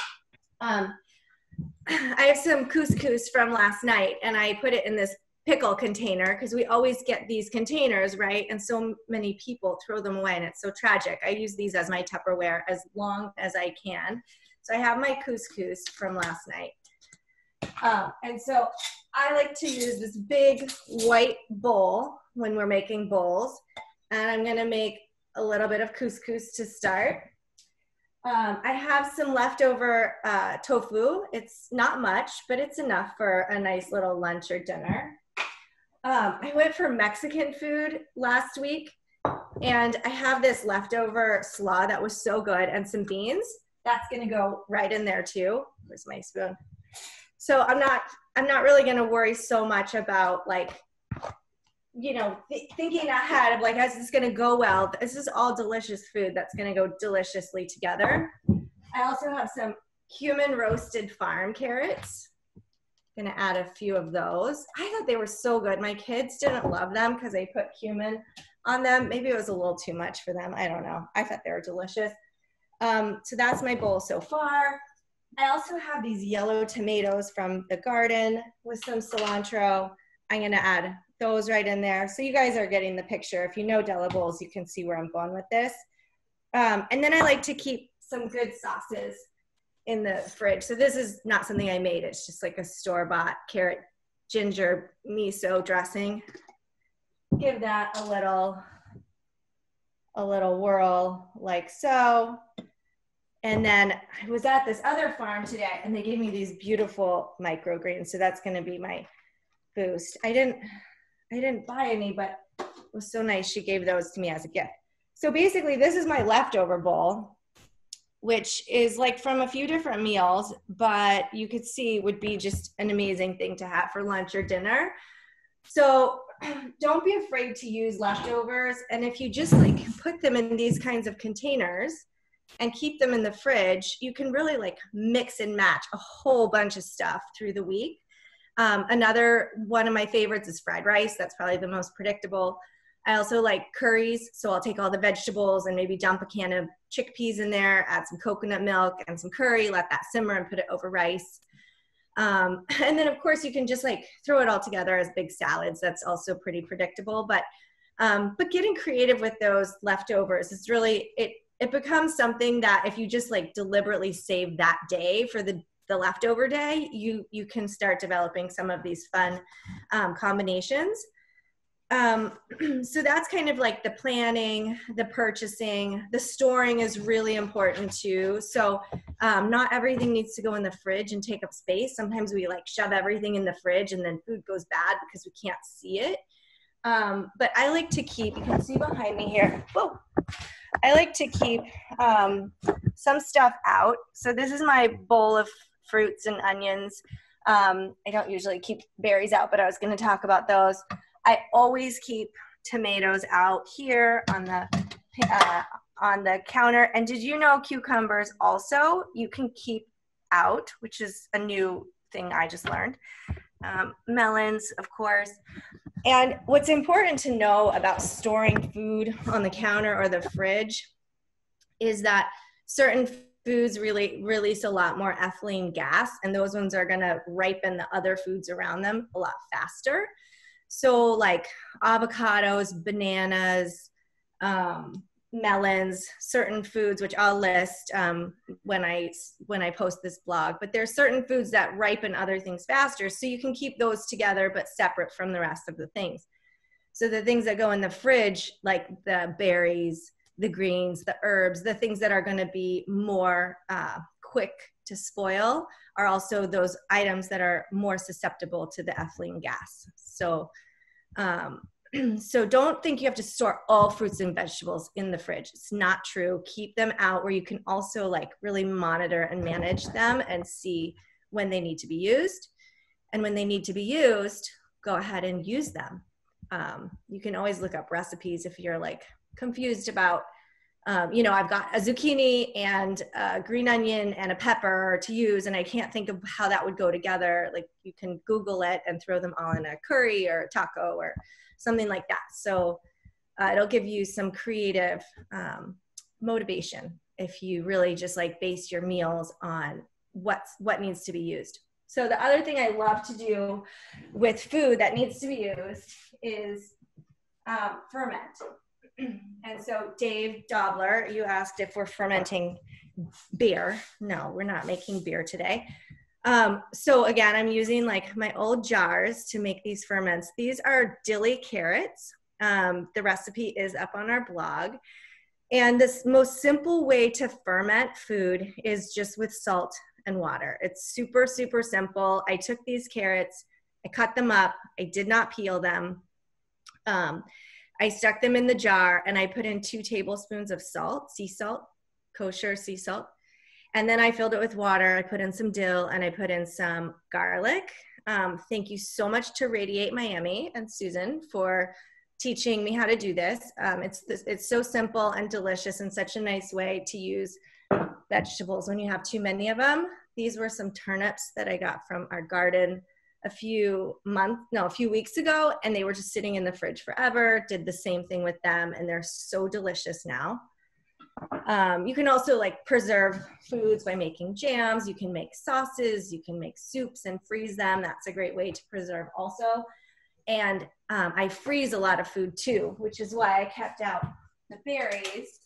Um, I have some couscous from last night, and I put it in this pickle container because we always get these containers, right? And so many people throw them away and it's so tragic. I use these as my Tupperware as long as I can. So I have my couscous from last night. Um, and so I like to use this big white bowl when we're making bowls. And I'm gonna make a little bit of couscous to start. Um, I have some leftover uh, tofu. It's not much, but it's enough for a nice little lunch or dinner. Um, I went for Mexican food last week and I have this leftover slaw that was so good and some beans. That's gonna go right in there too. Where's my spoon? So I'm not, I'm not really gonna worry so much about like, you know, th- thinking ahead of like, is this gonna go well? This is all delicious food that's gonna go deliciously together. I also have some cumin roasted farm carrots gonna add a few of those. I thought they were so good. My kids didn't love them because they put cumin on them. Maybe it was a little too much for them. I don't know. I thought they were delicious. Um, so that's my bowl so far. I also have these yellow tomatoes from the garden with some cilantro. I'm gonna add those right in there. So you guys are getting the picture. If you know Della Bowls, you can see where I'm going with this. Um, and then I like to keep some good sauces in the fridge. So this is not something I made. It's just like a store-bought carrot ginger miso dressing. Give that a little a little whirl like so. And then I was at this other farm today and they gave me these beautiful microgreens. So that's going to be my boost. I didn't I didn't buy any, but it was so nice she gave those to me as a gift. So basically this is my leftover bowl which is like from a few different meals, but you could see would be just an amazing thing to have for lunch or dinner. So don't be afraid to use leftovers. And if you just like put them in these kinds of containers and keep them in the fridge, you can really like mix and match a whole bunch of stuff through the week. Um, another one of my favorites is fried rice. That's probably the most predictable. I also like curries, so I'll take all the vegetables and maybe dump a can of chickpeas in there, add some coconut milk and some curry, let that simmer and put it over rice. Um, and then of course you can just like throw it all together as big salads. That's also pretty predictable, but um, but getting creative with those leftovers is really it. It becomes something that if you just like deliberately save that day for the the leftover day, you you can start developing some of these fun um, combinations um, so that's kind of like the planning, the purchasing, the storing is really important too. So um, not everything needs to go in the fridge and take up space. Sometimes we like shove everything in the fridge and then food goes bad because we can't see it. Um, but I like to keep, you can see behind me here, whoa. I like to keep um, some stuff out. So this is my bowl of fruits and onions. Um, I don't usually keep berries out, but I was gonna talk about those. I always keep tomatoes out here on the uh, on the counter. And did you know cucumbers also you can keep out, which is a new thing I just learned. Um, melons, of course. And what's important to know about storing food on the counter or the fridge is that certain foods really release a lot more ethylene gas, and those ones are going to ripen the other foods around them a lot faster. So, like avocados, bananas, um, melons, certain foods, which I'll list um, when I when I post this blog. But there's certain foods that ripen other things faster, so you can keep those together but separate from the rest of the things. So the things that go in the fridge, like the berries, the greens, the herbs, the things that are going to be more uh, quick to spoil, are also those items that are more susceptible to the ethylene gas. So um, so don't think you have to store all fruits and vegetables in the fridge. It's not true. Keep them out where you can also like really monitor and manage them and see when they need to be used. And when they need to be used, go ahead and use them. Um, you can always look up recipes if you're like confused about, um, you know, I've got a zucchini and a green onion and a pepper to use, and I can't think of how that would go together. Like you can Google it and throw them all in a curry or a taco or something like that. So uh, it'll give you some creative um, motivation if you really just like base your meals on what's what needs to be used. So the other thing I love to do with food that needs to be used is um, ferment. And so Dave Dobler, you asked if we're fermenting beer. No, we're not making beer today. Um, so again, I'm using like my old jars to make these ferments. These are dilly carrots. Um, the recipe is up on our blog. And this most simple way to ferment food is just with salt and water. It's super, super simple. I took these carrots, I cut them up, I did not peel them. Um, I stuck them in the jar and I put in two tablespoons of salt, sea salt, kosher sea salt. And then I filled it with water. I put in some dill and I put in some garlic. Um, thank you so much to Radiate Miami and Susan for teaching me how to do this. Um, it's it's so simple and delicious and such a nice way to use vegetables when you have too many of them. These were some turnips that I got from our garden a few months no a few weeks ago and they were just sitting in the fridge forever did the same thing with them and they're so delicious now um, you can also like preserve foods by making jams. You can make sauces. You can make soups and freeze them. That's a great way to preserve also. And um, I freeze a lot of food too, which is why I kept out the berries.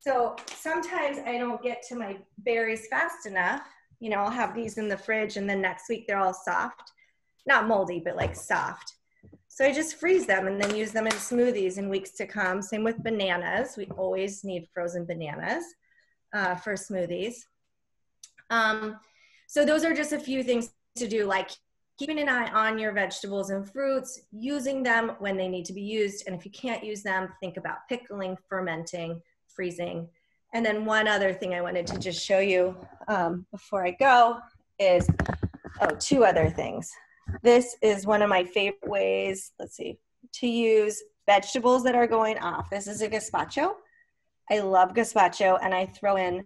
So sometimes I don't get to my berries fast enough. You know, I'll have these in the fridge and then next week they're all soft. Not moldy, but like soft. So I just freeze them and then use them in smoothies in weeks to come. Same with bananas. We always need frozen bananas uh, for smoothies. Um, so those are just a few things to do, like keeping an eye on your vegetables and fruits, using them when they need to be used. And if you can't use them, think about pickling, fermenting, freezing. And then one other thing I wanted to just show you um, before I go is, oh, two other things. This is one of my favorite ways, let's see, to use vegetables that are going off. This is a gazpacho. I love gazpacho and I throw in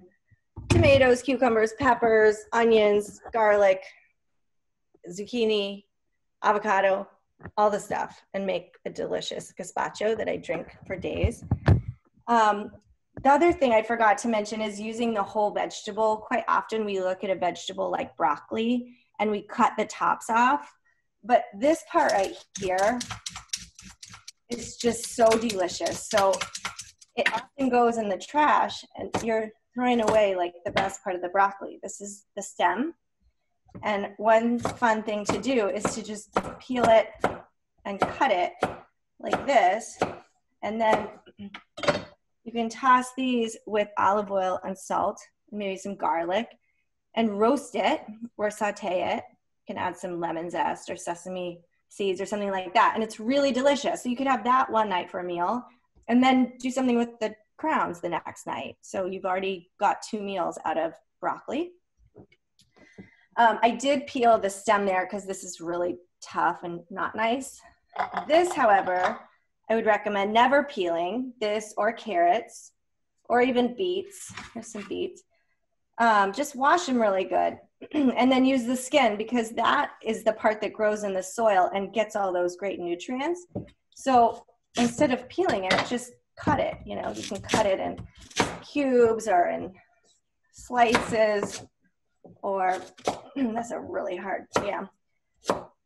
tomatoes, cucumbers, peppers, onions, garlic, zucchini, avocado, all the stuff and make a delicious gazpacho that I drink for days. Um, the other thing I forgot to mention is using the whole vegetable. Quite often we look at a vegetable like broccoli and we cut the tops off. But this part right here is just so delicious. So it often goes in the trash and you're throwing away like the best part of the broccoli. This is the stem. And one fun thing to do is to just peel it and cut it like this. And then can toss these with olive oil and salt, maybe some garlic and roast it or saute it. You can add some lemon zest or sesame seeds or something like that. And it's really delicious. So you could have that one night for a meal and then do something with the crowns the next night. So you've already got two meals out of broccoli. Um, I did peel the stem there because this is really tough and not nice. This, however, I would recommend never peeling this or carrots or even beets. Here's some beets um, just wash them really good and then use the skin because that is the part that grows in the soil and gets all those great nutrients so instead of peeling it just cut it you know you can cut it in cubes or in slices or that's a really hard, yeah.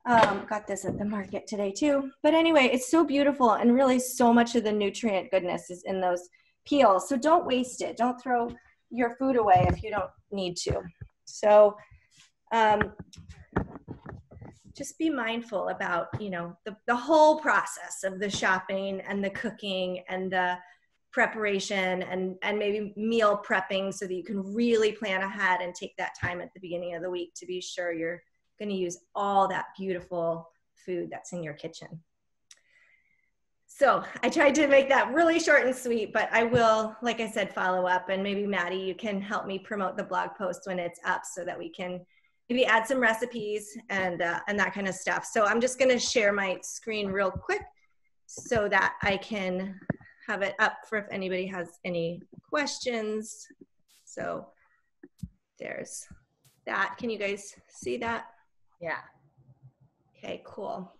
Um, got this at the market today too. But anyway, it's so beautiful and really so much of the nutrient goodness is in those peels. So don't waste it. Don't throw your food away if you don't need to. So um, just be mindful about, you know, the, the whole process of the shopping and the cooking and the preparation and, and maybe meal prepping so that you can really plan ahead and take that time at the beginning of the week to be sure you're going to use all that beautiful food that's in your kitchen. So I tried to make that really short and sweet, but I will, like I said, follow up and maybe Maddie, you can help me promote the blog post when it's up so that we can maybe add some recipes and, uh, and that kind of stuff. So I'm just gonna share my screen real quick so that I can have it up for if anybody has any questions. So there's that. Can you guys see that? Yeah. Okay, cool.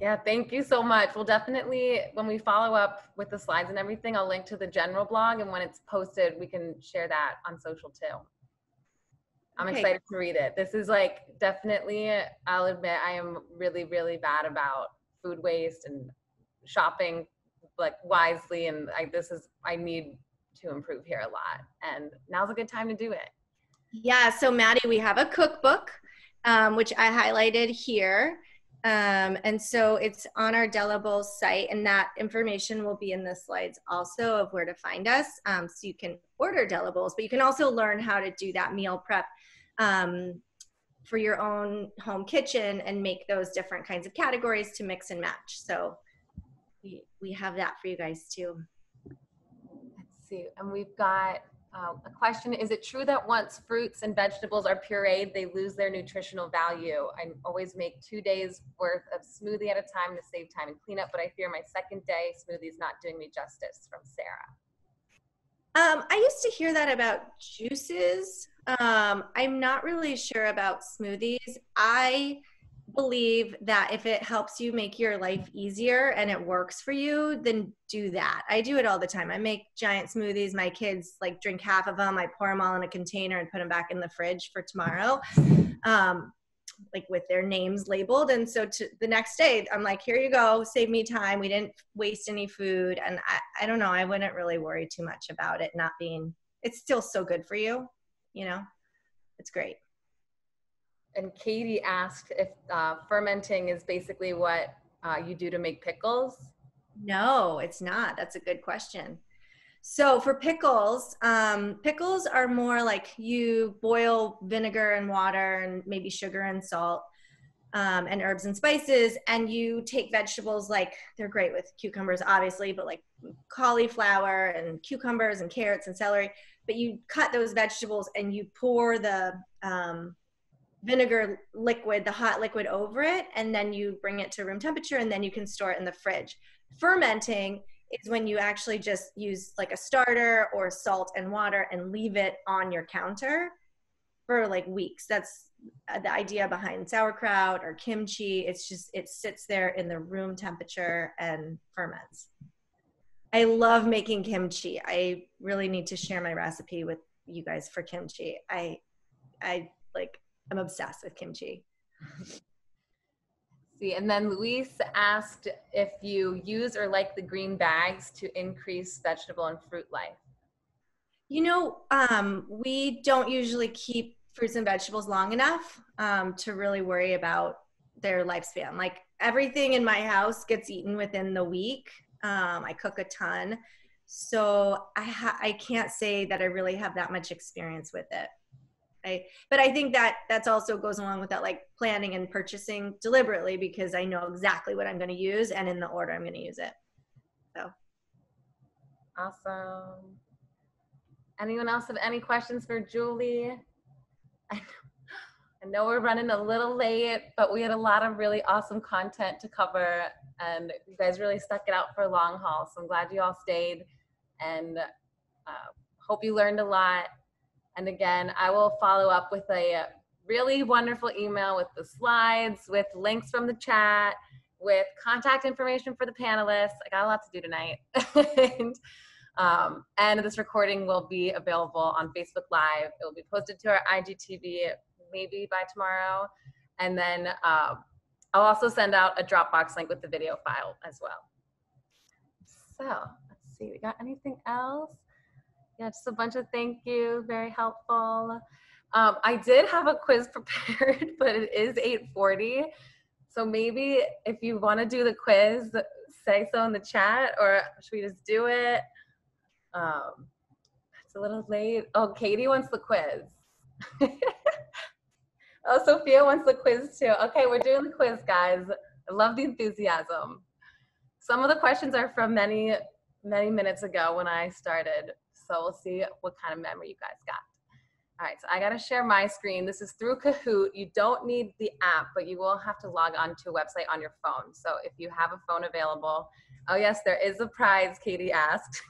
Yeah, thank you so much. We'll definitely, when we follow up with the slides and everything, I'll link to the general blog. And when it's posted, we can share that on social too. I'm Okay. excited to read it. This is like definitely, I'll admit, I am really, really bad about food waste and shopping like wisely. And I, this is, I need to improve here a lot. And now's a good time to do it. Yeah, so Maddie, we have a cookbook, um, which I highlighted here. Um, and so it's on our della bowls site, and that information will be in the slides also of where to find us. Um, so you can order della bowls, but you can also learn how to do that meal prep um, for your own home kitchen and make those different kinds of categories to mix and match. So we, we have that for you guys too. Let's see, and we've got uh, a question. Is it true that once fruits and vegetables are pureed, they lose their nutritional value? I always make two days worth of smoothie at a time to save time and cleanup, but I fear my second day smoothie is not doing me justice from Sarah. Um, I used to hear that about juices. Um, I'm not really sure about smoothies. I believe that if it helps you make your life easier and it works for you, then do that. I do it all the time. I make giant smoothies. My kids like drink half of them. I pour them all in a container and put them back in the fridge for tomorrow. Um, like with their names labeled and so to the next day i'm like here you go save me time we didn't waste any food and I, I don't know i wouldn't really worry too much about it not being it's still so good for you you know it's great And Katie asked if uh, fermenting is basically what uh, you do to make pickles. No, it's not. That's a good question. So for pickles, um, pickles are more like you boil vinegar and water and maybe sugar and salt um, and herbs and spices, and you take vegetables like they're great with cucumbers, obviously, but like cauliflower and cucumbers and carrots and celery. But you cut those vegetables and you pour the um, vinegar liquid, the hot liquid over it, and then you bring it to room temperature, and then you can store it in the fridge. Fermenting is when you actually just use like a starter or salt and water and leave it on your counter for like weeks. That's uh, the idea behind sauerkraut or kimchi. It's just, it sits there in the room temperature and ferments. I love making kimchi. I really need to share my recipe with you guys for kimchi. I, I like, I'm obsessed with kimchi. See, and then Luis asked if you use or like the green bags to increase vegetable and fruit life. You know, um, we don't usually keep fruits and vegetables long enough um, to really worry about their lifespan. Like everything in my house gets eaten within the week. Um, I cook a ton, so I ha- I can't say that I really have that much experience with it. I, but I think that that's also goes along with that, like planning and purchasing deliberately because I know exactly what I'm going to use and in the order I'm going to use it. So Awesome. Anyone else have any questions for Julie? I know, we're running a little late, but we had a lot of really awesome content to cover, and you guys really stuck it out for a long haul. So I'm glad you all stayed, and uh, hope you learned a lot. And again, I will follow up with a really wonderful email with the slides, with links from the chat, with contact information for the panelists. I got a lot to do tonight. and Um, and this recording will be available on Facebook Live. It will be posted to our IGTV maybe by tomorrow. And then uh, I'll also send out a Dropbox link with the video file as well. So let's see, we got anything else? Yeah, just a bunch of thank you, very helpful. Um, I did have a quiz prepared, but it is 840. So maybe if you want to do the quiz, say so in the chat, or should we just do it? Um, it's a little late. Oh, Katie wants the quiz. oh, Sofia wants the quiz too. Okay, we're doing the quiz, guys. I love the enthusiasm. Some of the questions are from many, many minutes ago when I started. So we'll see what kind of memory you guys got. All right, so I gotta share my screen. This is through Kahoot. You don't need the app, but you will have to log on to a website on your phone. So if you have a phone available, oh yes, there is a prize, Katie asked.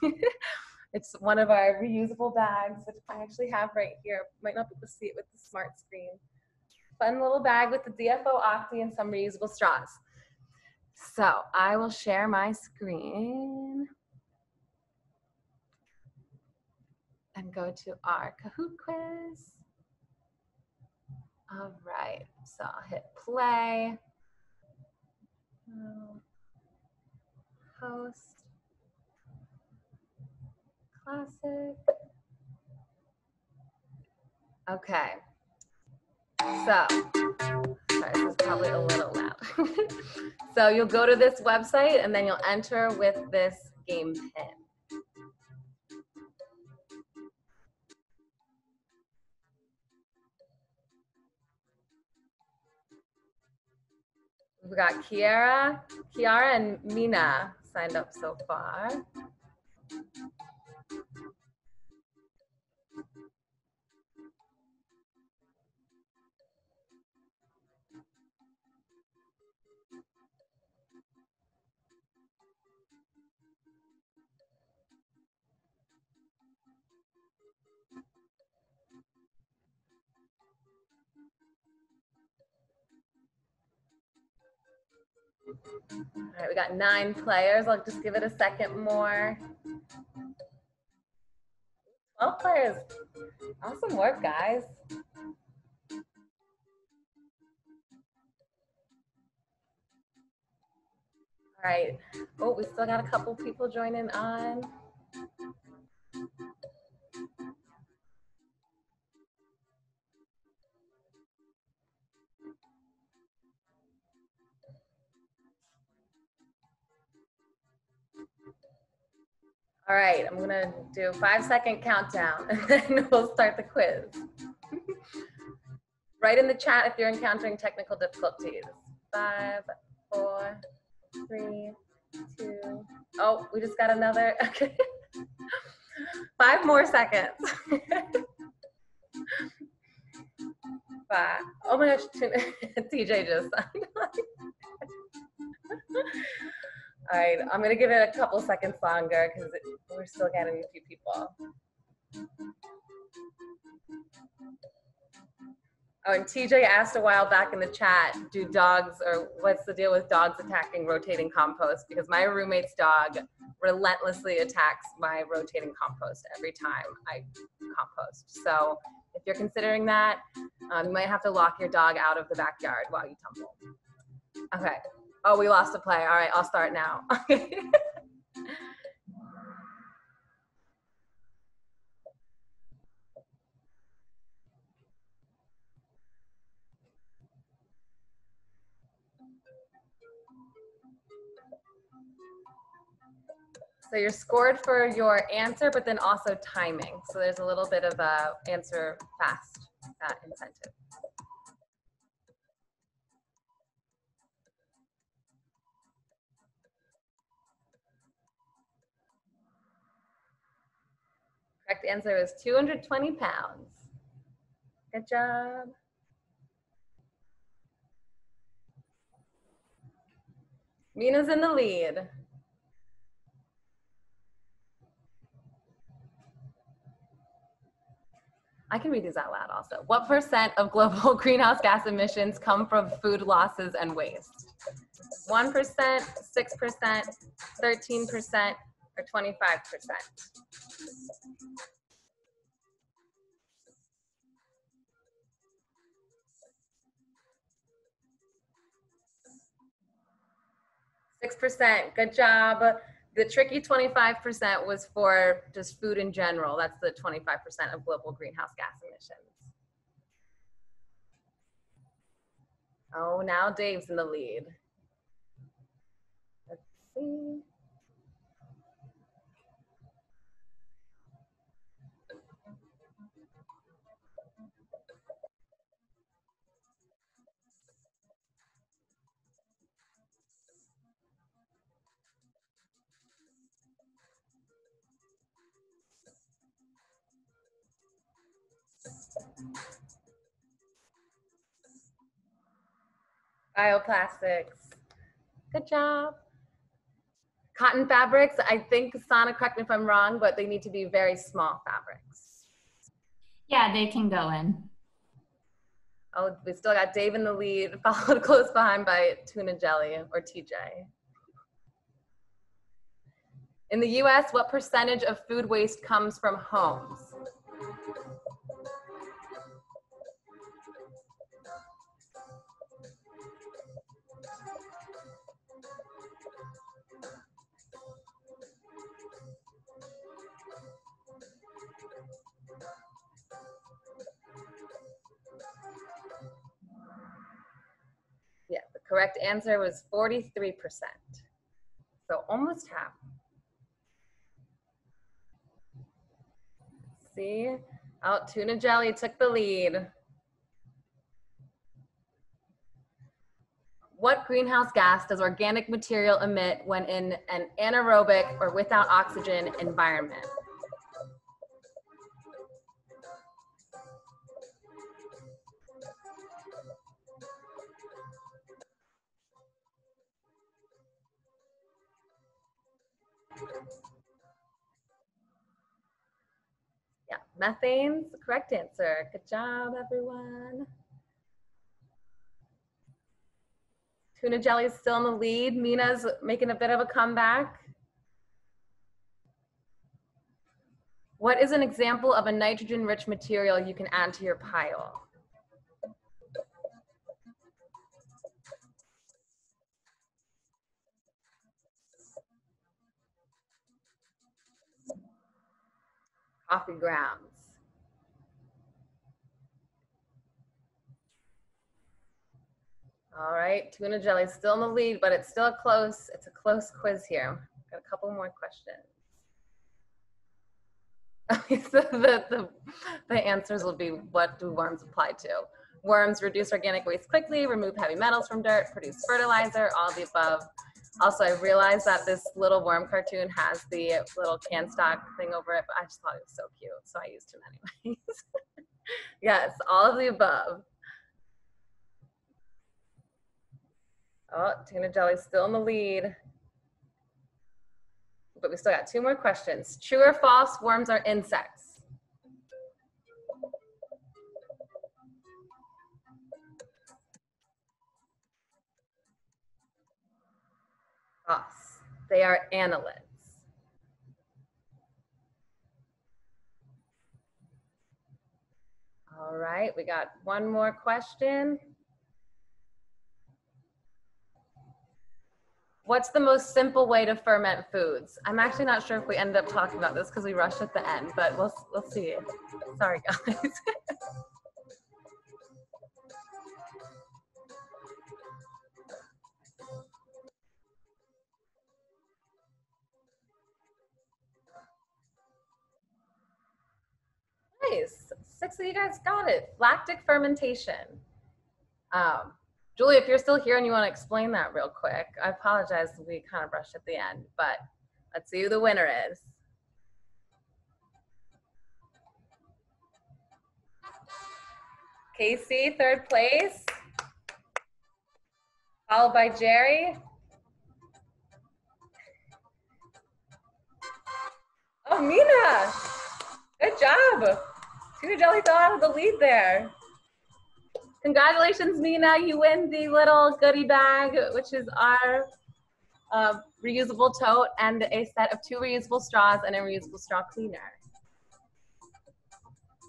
it's one of our reusable bags, which I actually have right here. Might not be able to see it with the smart screen. Fun little bag with the DFO Octi and some reusable straws. So I will share my screen. And go to our Kahoot quiz. All right, so I'll hit play. Host. Classic. Okay. So, sorry, this is probably a little loud. so you'll go to this website and then you'll enter with this game pin. We've got Kiara, Kiara and Mina signed up so far. All right, we got nine players. I'll just give it a second more. 12 players. Awesome work, guys. All right. Oh, we still got a couple people joining on. All right, I'm gonna do a five second countdown and then we'll start the quiz. Write in the chat if you're encountering technical difficulties. Five, four, three, two. Oh, we just got another, okay. Five more seconds. Five. Oh my gosh, TJ just signed. All right, I'm gonna give it a couple seconds longer because we're still getting a few people. Oh, and TJ asked a while back in the chat, do dogs, or what's the deal with dogs attacking rotating compost? Because my roommate's dog relentlessly attacks my rotating compost every time I compost. So if you're considering that, um, you might have to lock your dog out of the backyard while you tumble. Okay, Oh, we lost a play. All right, I'll start now. So you're scored for your answer, but then also timing. So there's a little bit of a answer fast that incentive. Correct answer is 220 pounds. Good job. Mina's in the lead. I can read these out loud also. What percent of global greenhouse gas emissions come from food losses and waste? 1%, 6%, 13%, or 25%? Six percent, good job. The tricky 25% was for just food in general. That's the 25% of global greenhouse gas emissions. Oh, now Dave's in the lead. Let's see. Bioplastics. Good job. Cotton fabrics, I think, Sanna, correct me if I'm wrong, but they need to be very small fabrics. Yeah, they can go in. Oh, we still got Dave in the lead, followed close behind by Tuna Jelly or TJ. In the US, what percentage of food waste comes from homes? Correct answer was 43%. So almost half. See, out tuna jelly took the lead. What greenhouse gas does organic material emit when in an anaerobic or without oxygen environment? Yeah, methane's the correct answer. Good job, everyone. Tuna jelly is still in the lead. Mina's making a bit of a comeback. What is an example of a nitrogen-rich material you can add to your pile? Coffee grounds. All right, tuna jelly still in the lead, but it's still a close. It's a close quiz here. Got a couple more questions. Okay, so the, the, the answers will be what do worms apply to? Worms reduce organic waste quickly, remove heavy metals from dirt, produce fertilizer, all the above. Also, I realized that this little worm cartoon has the little can stock thing over it, but I just thought it was so cute, so I used him anyways. yes, all of the above. Oh, tuna jelly's still in the lead. But we still got two more questions. True or false, worms are insects? They are annelids. All right, we got one more question. What's the most simple way to ferment foods? I'm actually not sure if we ended up talking about this because we rushed at the end, but we'll, we'll see. Sorry, guys. nice. Six of you guys got it. Lactic fermentation. Um, Julie, if you're still here and you want to explain that real quick, I apologize. We kind of rushed at the end, but let's see who the winner is. Casey, third place. Followed by Jerry. Oh, Mina. Good job. Tuna Jelly fell out of the lead there. Congratulations, Nina. You win the little goodie bag, which is our a reusable tote, and a set of two reusable straws and a reusable straw cleaner.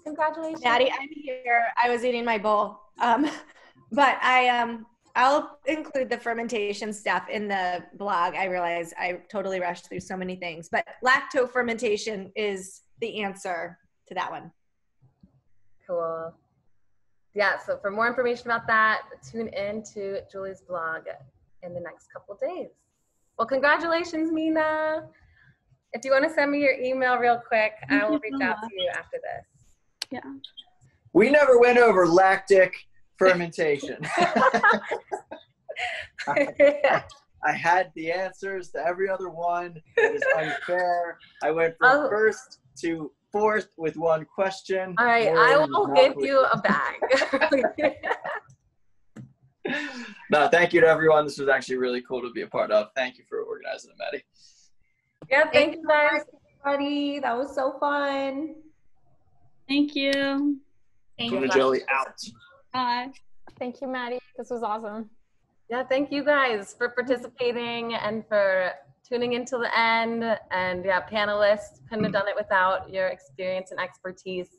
Congratulations. Maddie, I'm here. I was eating my bowl. Um, but I um I'll include the fermentation stuff in the blog. I realize I totally rushed through so many things, but lacto fermentation is the answer to that one. Cool. Yeah, so for more information about that, tune in to Julie's blog in the next couple days. Well, congratulations, Mina. If you want to send me your email real quick, Thank I will reach so out to you after this. Yeah. We never went over lactic fermentation. I had the answers to every other one. It is unfair. I went from Oh. first to fourth with one question. All right, I will give with- you a bag. No, thank you to everyone. This was actually really cool to be a part of. Thank you for organizing it, Maddie. yeah, thank you guys. Everybody, that was so fun. Thank you. Thank Tuna you. Jelly out. Bye. Thank you, Maddie. This was awesome. Yeah, thank you guys for participating and for tuning in till the end. And yeah, panelists couldn't have mm. done it without your experience and expertise.